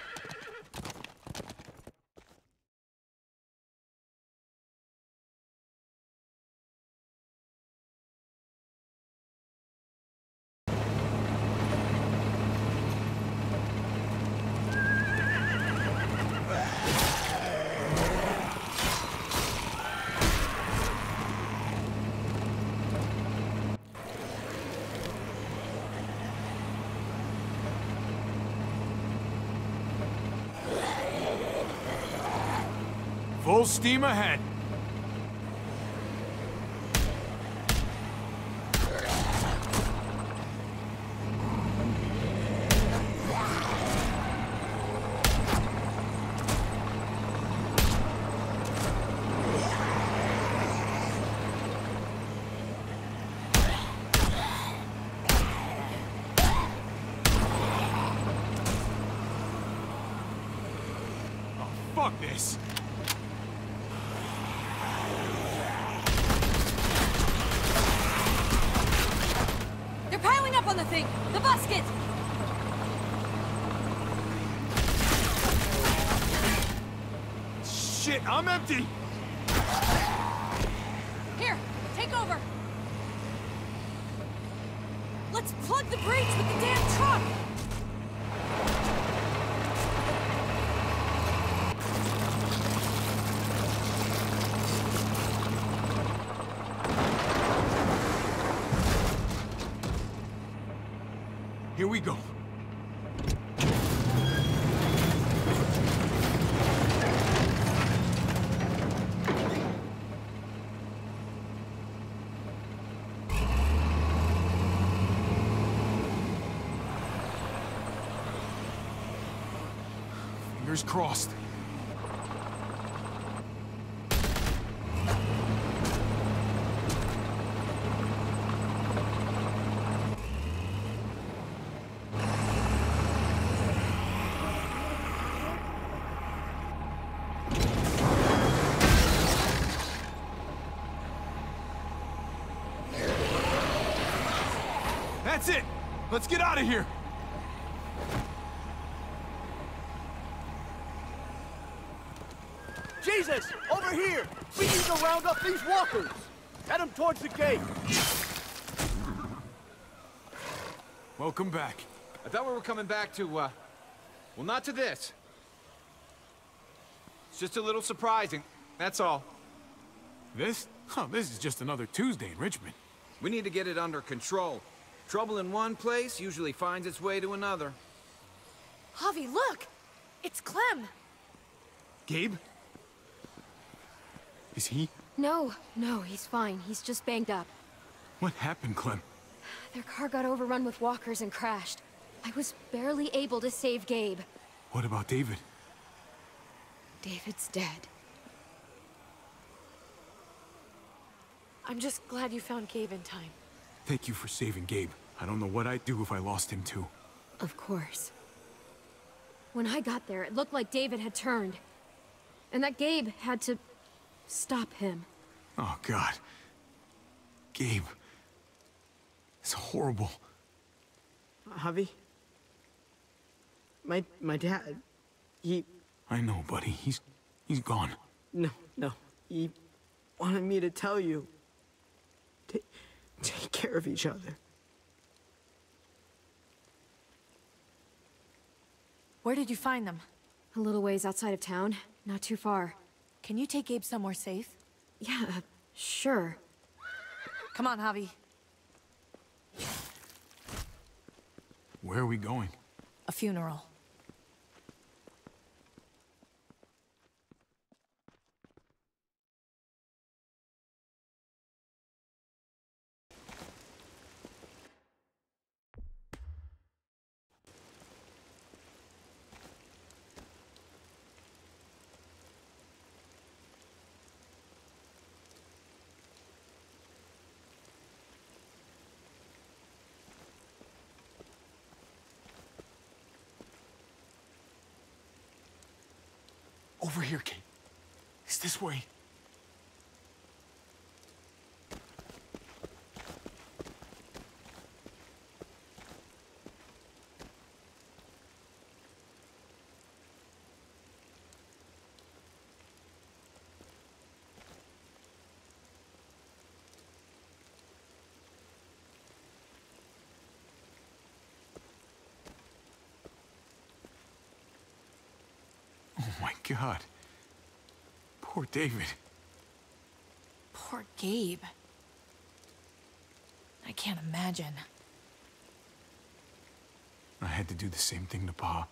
Steam ahead. Oh, fuck this. They're piling up on the thing! The basket! Shit, I'm empty. Here, take over! Let's plug the breach with the damn truck! Here we go. Crossed. That's it! Let's get out of here! Jesus, over here! We need to round up these walkers! Head them towards the gate! Welcome back. I thought we were coming back to, uh... Well, not to this. It's just a little surprising, that's all. This? Oh, this is just another Tuesday in Richmond. We need to get it under control. Trouble in one place usually finds its way to another. Javi, look! It's Clem! Gabe? Is he? No, no, he's fine. He's just banged up. What happened, Clem? Their car got overrun with walkers and crashed. I was barely able to save Gabe. What about David? David's dead. I'm just glad you found Gabe in time. Thank you for saving Gabe. I don't know what I'd do if I lost him too. Of course. When I got there, it looked like David had turned. And that Gabe had to stop him. Oh, God. Gabe. It's horrible. Uh, Javi? My my dad, he I know, buddy. He's he's gone. no no he wanted me to tell you. Take take care of each other. Where did you find them? A little ways outside of town, not too far. Can you take Gabe somewhere safe? Yeah, sure. Come on, Javi. Where are we going? A funeral. Over here, Kate. It's this way. Oh my god. Poor David. Poor Gabe. I can't imagine. I had to do the same thing to Pa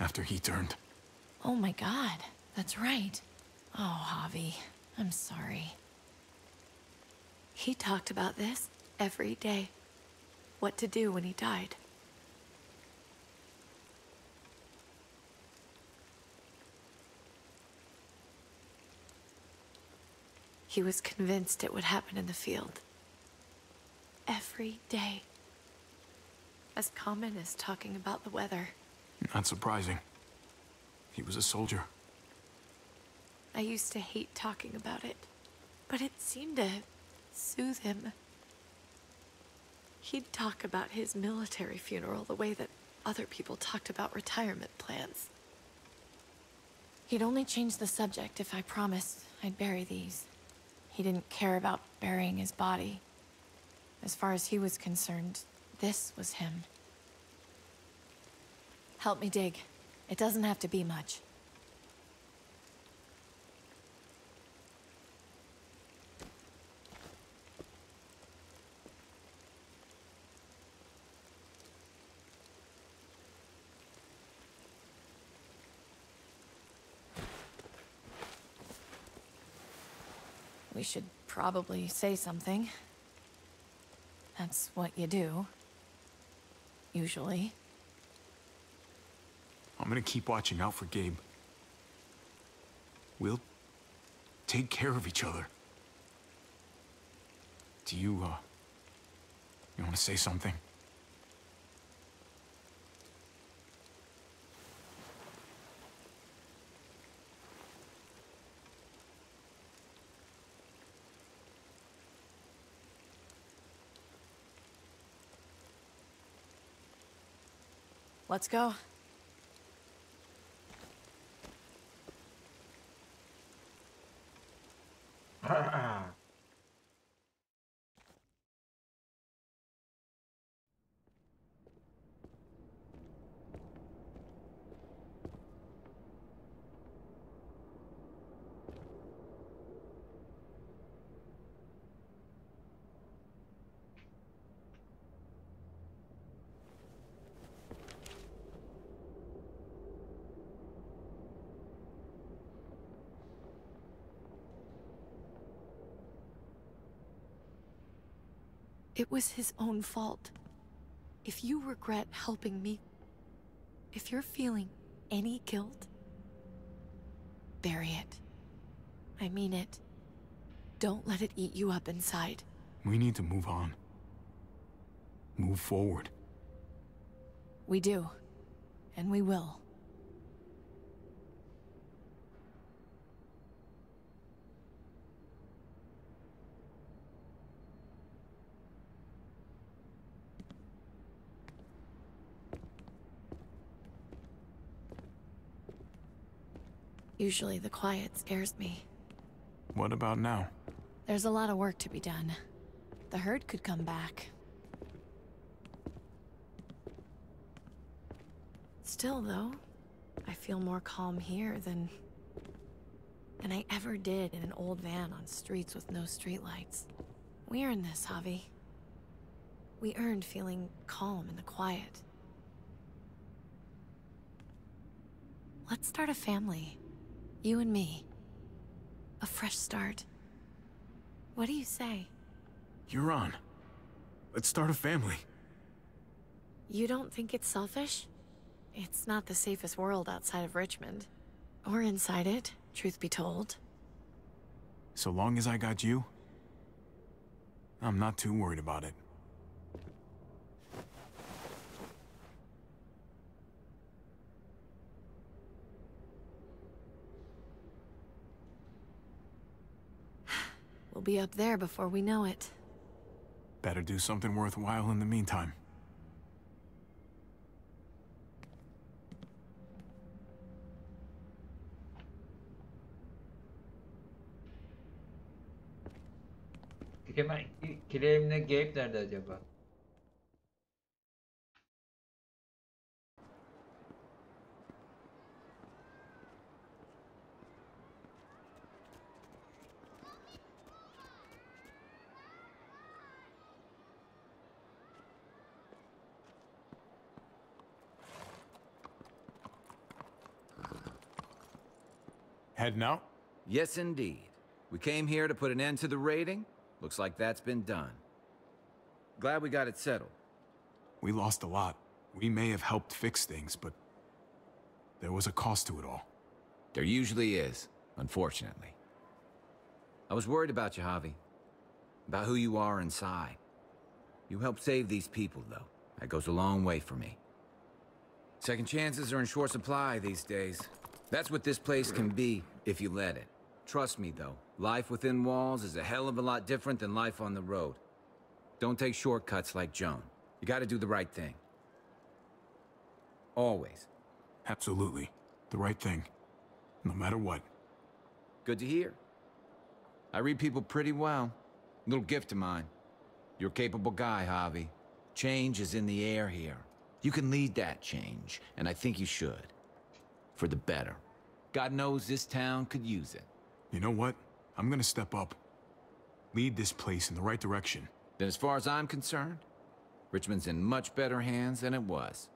after he turned. Oh my god, that's right. Oh, Javi, I'm sorry. He talked about this every day. What to do when he died. He was convinced it would happen in the field. Every day. As common as talking about the weather. Not surprising. He was a soldier. I used to hate talking about it, but it seemed to soothe him. He'd talk about his military funeral the way that other people talked about retirement plans. He'd only change the subject if I promised I'd bury these. He didn't care about burying his body. As far as he was concerned, this was him. Help me dig. It doesn't have to be much. Should probably say something. That's what you do. Usually. I'm gonna keep watching out for Gabe. We'll take care of each other. Do you, uh, you wanna say something? Let's go. It was his own fault. If you regret helping me, if you're feeling any guilt, bury it. I mean it. Don't let it eat you up inside. We need to move on. Move forward. We do. And we will. Usually the quiet scares me. What about now? There's a lot of work to be done. The herd could come back. Still, though, I feel more calm here than... than I ever did in an old van on streets with no streetlights. We earned this, Javi. We earned feeling calm in the quiet. Let's start a family. You and me. A fresh start. What do you say? You're on. Let's start a family. You don't think it's selfish? It's not the safest world outside of Richmond. Or inside it, truth be told. So long as I got you, I'm not too worried about it. We'll be up there before we know it. Better do something worthwhile in the meantime. Hemen kilemle Gabe nerede acaba? Heading out? Yes, indeed. We came here to put an end to the raiding. Looks like that's been done. Glad we got it settled. We lost a lot. We may have helped fix things, but there was a cost to it all. There usually is, unfortunately. I was worried about you, Javi. About who you are inside. You helped save these people, though. That goes a long way for me. Second chances are in short supply these days. That's what this place can be, if you let it. Trust me, though. Life within walls is a hell of a lot different than life on the road. Don't take shortcuts like Joan. You gotta do the right thing. Always. Absolutely. The right thing. No matter what. Good to hear. I read people pretty well. Little gift of mine. You're a capable guy, Javi. Change is in the air here. You can lead that change, and I think you should. For the better. God knows this town could use it. You know what? I'm gonna step up. Lead this place in the right direction. Then as far as I'm concerned, Richmond's in much better hands than it was.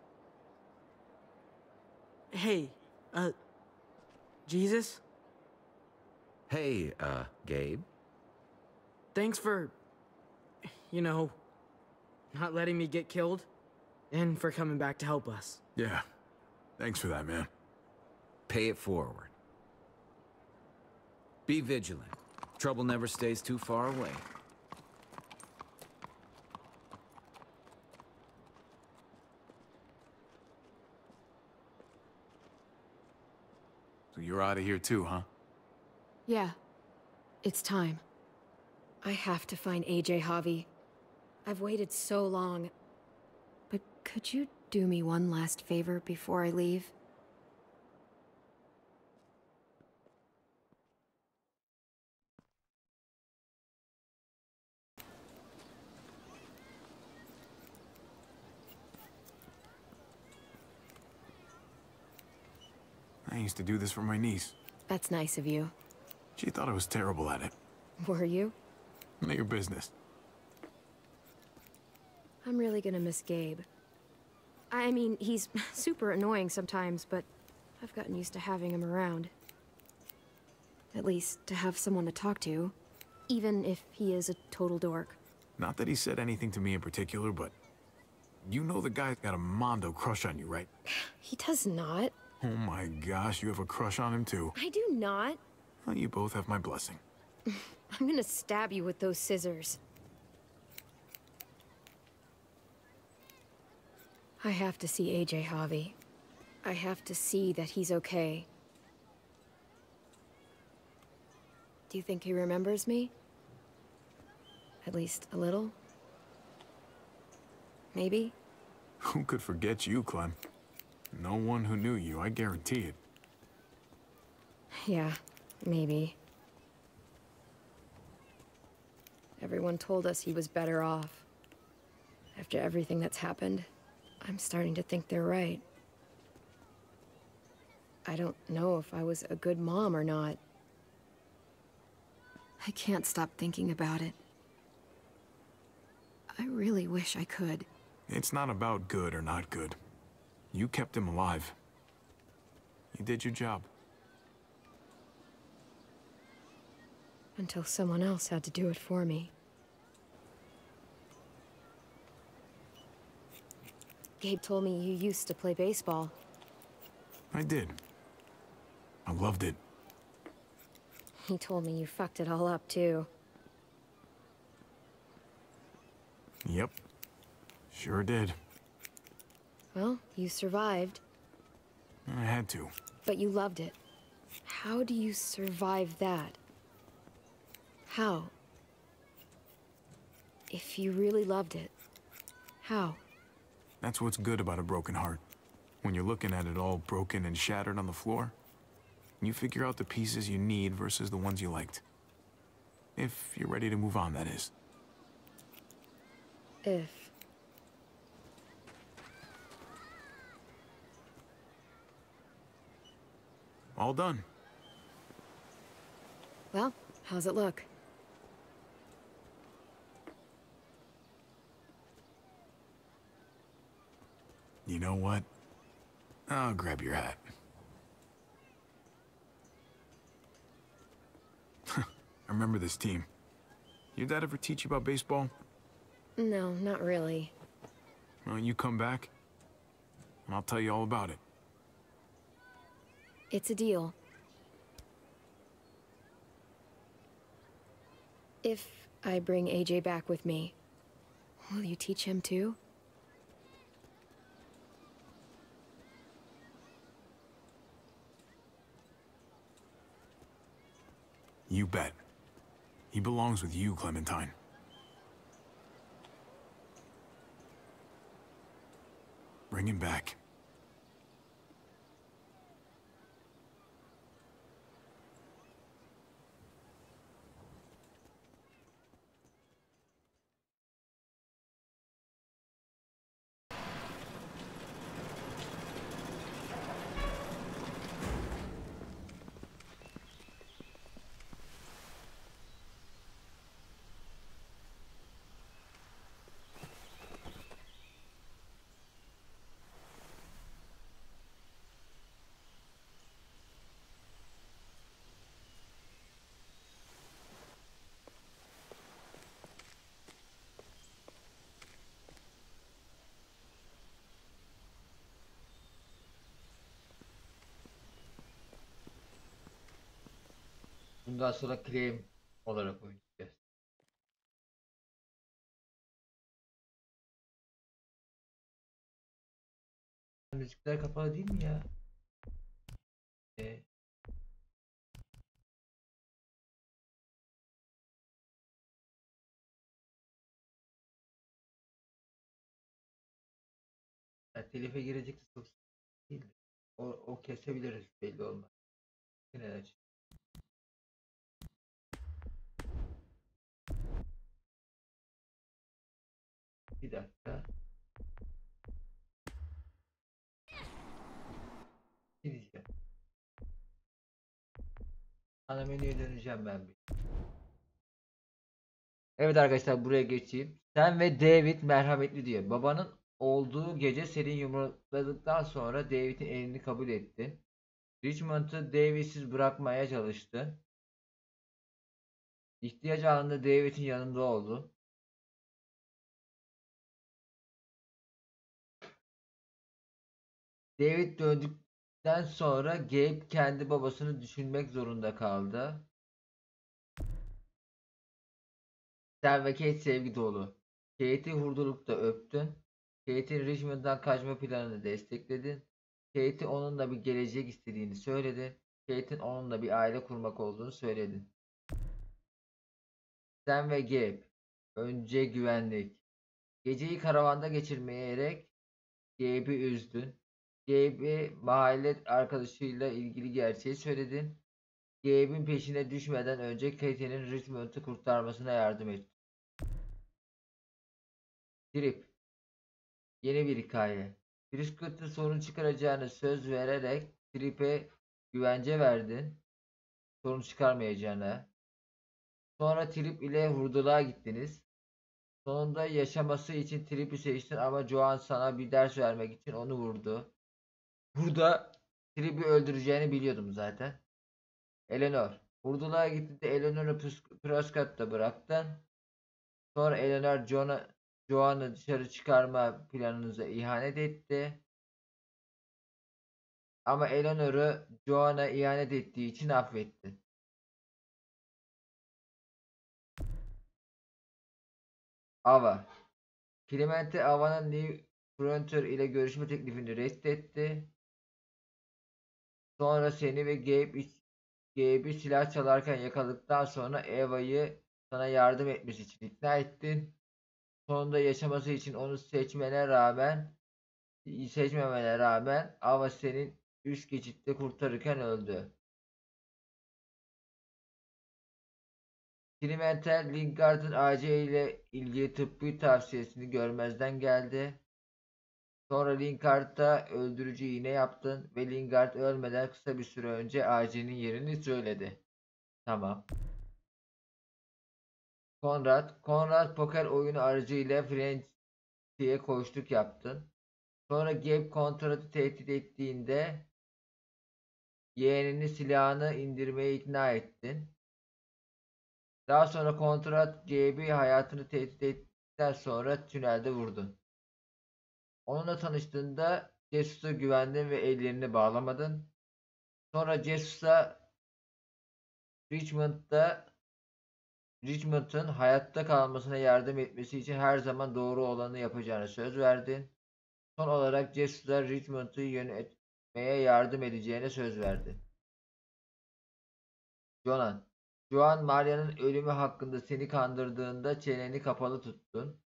Hey, uh, Jesus? Hey, uh, Gabe. Thanks for, you know, not letting me get killed, and for coming back to help us. Yeah. Thanks for that, man. Pay it forward. Be vigilant. Trouble never stays too far away. So you're out of here too, huh? Yeah. It's time. I have to find AJ Javi. I've waited so long. But could you do me one last favor before I leave? Used to do this for my niece. That's nice of you. She thought I was terrible at it. Were you? None of your business. I'm really gonna miss Gabe. I mean, he's super annoying sometimes, but I've gotten used to having him around. At least, to have someone to talk to. Even if he is a total dork. Not that he said anything to me in particular, but... You know the guy's got a Mondo crush on you, right? He does not. Oh my gosh, you have a crush on him too. I do not. Well, you both have my blessing. I'm gonna stab you with those scissors. I have to see AJ Javi. I have to see that he's okay. Do you think he remembers me? At least a little? Maybe? Who could forget you, Clem? No one who knew you, I guarantee it. Yeah, maybe. Everyone told us he was better off. After everything that's happened, I'm starting to think they're right. I don't know if I was a good mom or not. I can't stop thinking about it. I really wish I could. It's not about good or not good. You kept him alive. You did your job. Until someone else had to do it for me. Gabe told me you used to play baseball. I did. I loved it. He told me you fucked it all up, too. Yep. Sure did. Well, you survived, I had to. but you loved it. How do you survive that? How? If you really loved it, how? That's what's good about a broken heart. When you're looking at it all broken and shattered on the floor, you figure out the pieces you need versus the ones you liked. If you're ready to move on, that is. If. All done. Well, how's it look? You know what? I'll grab your hat. I remember this team. Your dad ever teach you about baseball? No, not really. Well, you come back, and I'll tell you all about it. It's a deal. If I bring AJ back with me, will you teach him too? You bet. He belongs with you, Clementine. Bring him back. Bundan sonra claim olarak oynayacağız. Müzikler kapalı değil mi ya? Ee, ya telife girecek çok değil. O, o kesebiliriz belli olmaz. Yine aç. Bir dakika. Gideceğim. Ana menüye döneceğim ben bir. Evet arkadaşlar buraya geçeyim. Sen ve David merhametli diyor. Babanın olduğu gece seni yumrukladıktan sonra David'in elini kabul ettin. Richmond'u David'siz bırakmaya çalıştın. İhtiyaç anında David'in yanında oldu. David döndükten sonra Gabe kendi babasını düşünmek zorunda kaldı. Sen ve Kate sevgi dolu. Kate'i hurdulukta öptün. Kate'in Richmond'dan kaçma planını destekledin. Kate'i onunla bir gelecek istediğini söyledin. Kate'in onunla bir aile kurmak olduğunu söyledin. Sen ve Gabe. Önce güvenlik. Geceyi karavanda geçirmeyerek Gabe'i üzdün. Gabe'e mahalle arkadaşıyla ilgili gerçeği söyledin. Gabe'in peşine düşmeden önce Kate'nin Richmond'u kurtarmasına yardım et. Trip. Yeni bir hikaye. Prescott'ın sorun çıkaracağını söz vererek Trip'e güvence verdin. Sorun çıkarmayacağına. Sonra Trip ile hurduluğa gittiniz. Sonunda yaşaması için Trip'i seçtin ama Joan sana bir ders vermek için onu vurdu. Burada Trip'i öldüreceğini biliyordum zaten. Eleanor. Vurdular gitti de Eleanor'u Pus- Prescott'ta bıraktın. Sonra Eleanor John'a Joan'ı dışarı çıkarma planınıza ihanet etti. Ama Eleanor'u Joan'a ihanet ettiği için affettin. Ava. Clemente Ava'nın New Frontier ile görüşme teklifini reddetti. Sonra seni ve Gabe Gabe'i silah çalarken yakaladıktan sonra Eva'yı sana yardım etmesi için ikna ettin. Sonunda yaşaması için onu seçmene rağmen seçmemene rağmen Ava senin üst geçitte kurtarırken öldü. Clemente Lingard'ın AC ile ilgili tıbbi tavsiyesini görmezden geldi. Sonra Lingard'a öldürücü iğne yaptın ve Lingard ölmeden kısa bir süre önce AC'nin yerini söyledi. Tamam. Konrad, Konrad poker oyunu aracıyla Frenchie'ye koştuk yaptın. Sonra Gabe kontratı tehdit ettiğinde yeğenini silahını indirmeye ikna ettin. Daha sonra kontrat Gabe'i hayatını tehdit ettikten sonra tünelde vurdun. Onunla tanıştığında Jesus'a güvendin ve ellerini bağlamadın. Sonra Jesus'a Richmond'da Richmond'ın hayatta kalmasına yardım etmesi için her zaman doğru olanı yapacağını söz verdin. Son olarak Jesus'a Richmond'u yönetmeye yardım edeceğine söz verdin. Jonan Joan Maria'nın ölümü hakkında seni kandırdığında çeneni kapalı tuttun.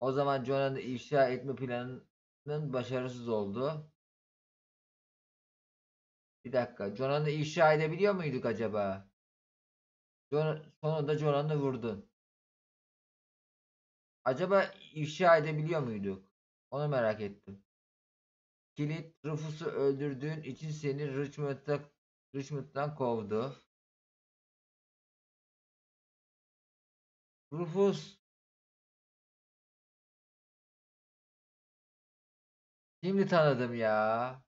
O zaman Jonah'ı ifşa etme planının başarısız oldu. Bir dakika. Jonah'ı ifşa edebiliyor muyduk acaba? Sonunda Jonah'ı vurdun. Acaba ifşa edebiliyor muyduk? Onu merak ettim. Kilit Rufus'u öldürdüğün için seni Richmond'da Richmond'dan kovdu. Rufus Şimdi tanıdım ya.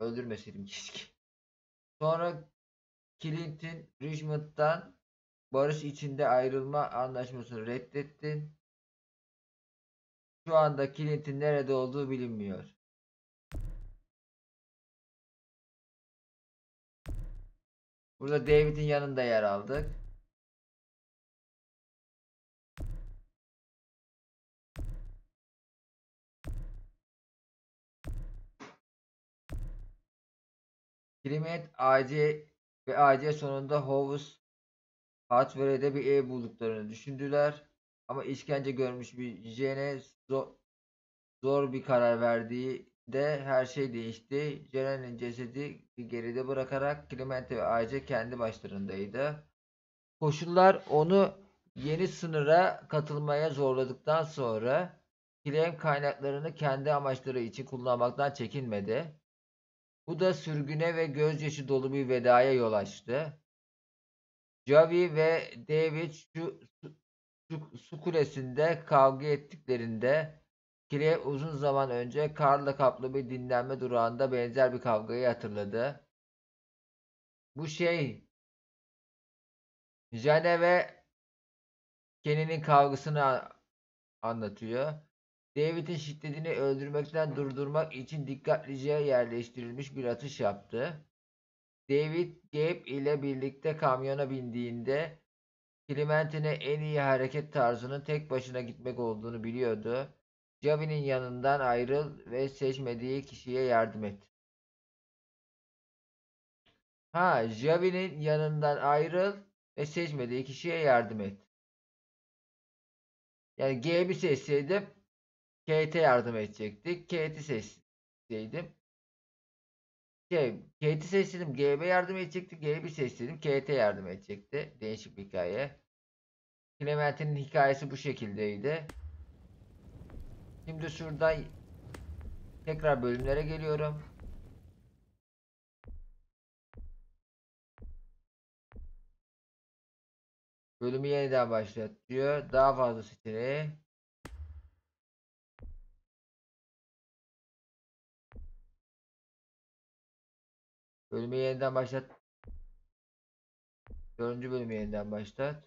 Öldürmeseydim keşke. Sonra Clinton Richmond'dan barış içinde ayrılma anlaşmasını reddettin. Şu anda Clinton nerede olduğu bilinmiyor. Burada David'in yanında yer aldık. Clement AC ve AC sonunda Hovis Hartware'de bir ev bulduklarını düşündüler. Ama işkence görmüş bir Jene zor, zor bir karar verdiği de her şey değişti. Jene'nin cesedi geride bırakarak Clemente ve AC kendi başlarındaydı. Koşullar onu yeni sınıra katılmaya zorladıktan sonra Clem kaynaklarını kendi amaçları için kullanmaktan çekinmedi. Bu da sürgüne ve gözyaşı dolu bir vedaya yol açtı. Javi ve David şu su, su, kulesinde kavga ettiklerinde Kile uzun zaman önce karla kaplı bir dinlenme durağında benzer bir kavgayı hatırladı. Bu şey Jane ve Kenny'nin kavgasını anlatıyor. David'in şiddetini öldürmekten durdurmak için dikkatlice yerleştirilmiş bir atış yaptı. David Gabe ile birlikte kamyona bindiğinde Clementine'e en iyi hareket tarzının tek başına gitmek olduğunu biliyordu. Javi'nin yanından ayrıl ve seçmediği kişiye yardım et. Ha, Javi'nin yanından ayrıl ve seçmediği kişiye yardım et. Yani Gabe'i seçseydim Kate'e yardım edecektik. Kate'i seçseydim. Kate'i seçseydim Gabe'e yardım edecektik. Gabe'i seçseydim Kate'e yardım edecekti. Değişik bir hikaye. Clementine'in hikayesi bu şekildeydi. Şimdi şuradan tekrar bölümlere geliyorum. Bölümü yeniden başlat diyor. Daha fazla seçeneği Bölümü yeniden başlat. Dördüncü bölümü yeniden başlat.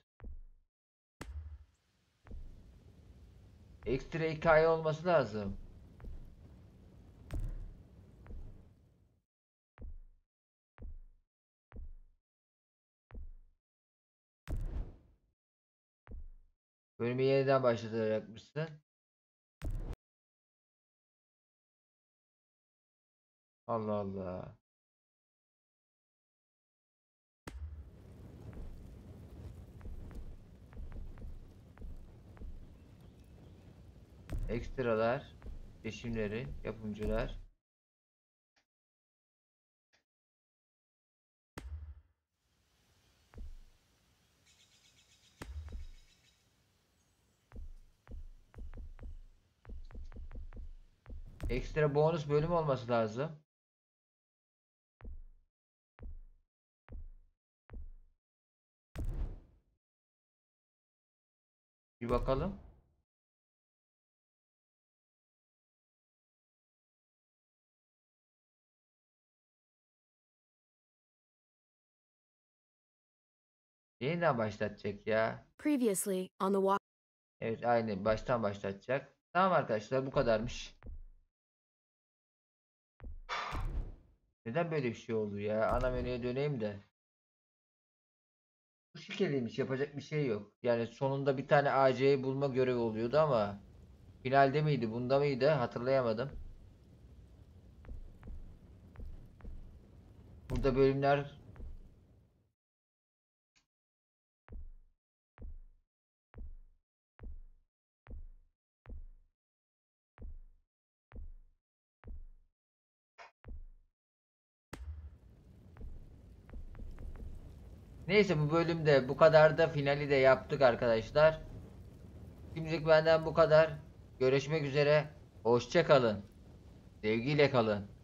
Ekstra hikaye olması lazım. Bölümü yeniden başlatacakmışsın. Allah Allah. Ekstralar, seçimleri, yapımcılar. Ekstra bonus bölüm olması lazım. Bir bakalım. Yeniden başlatacak ya. Previously on the walk. Evet aynı baştan başlatacak. Tamam arkadaşlar bu kadarmış. Neden böyle bir şey oldu ya? Ana menüye döneyim de. Bu şekildeymiş yapacak bir şey yok. Yani sonunda bir tane AC'yi bulma görevi oluyordu ama finalde miydi bunda mıydı hatırlayamadım. Burada bölümler Neyse bu bölümde bu kadar da finali de yaptık arkadaşlar. Şimdilik benden bu kadar. Görüşmek üzere. Hoşça kalın. Sevgiyle kalın.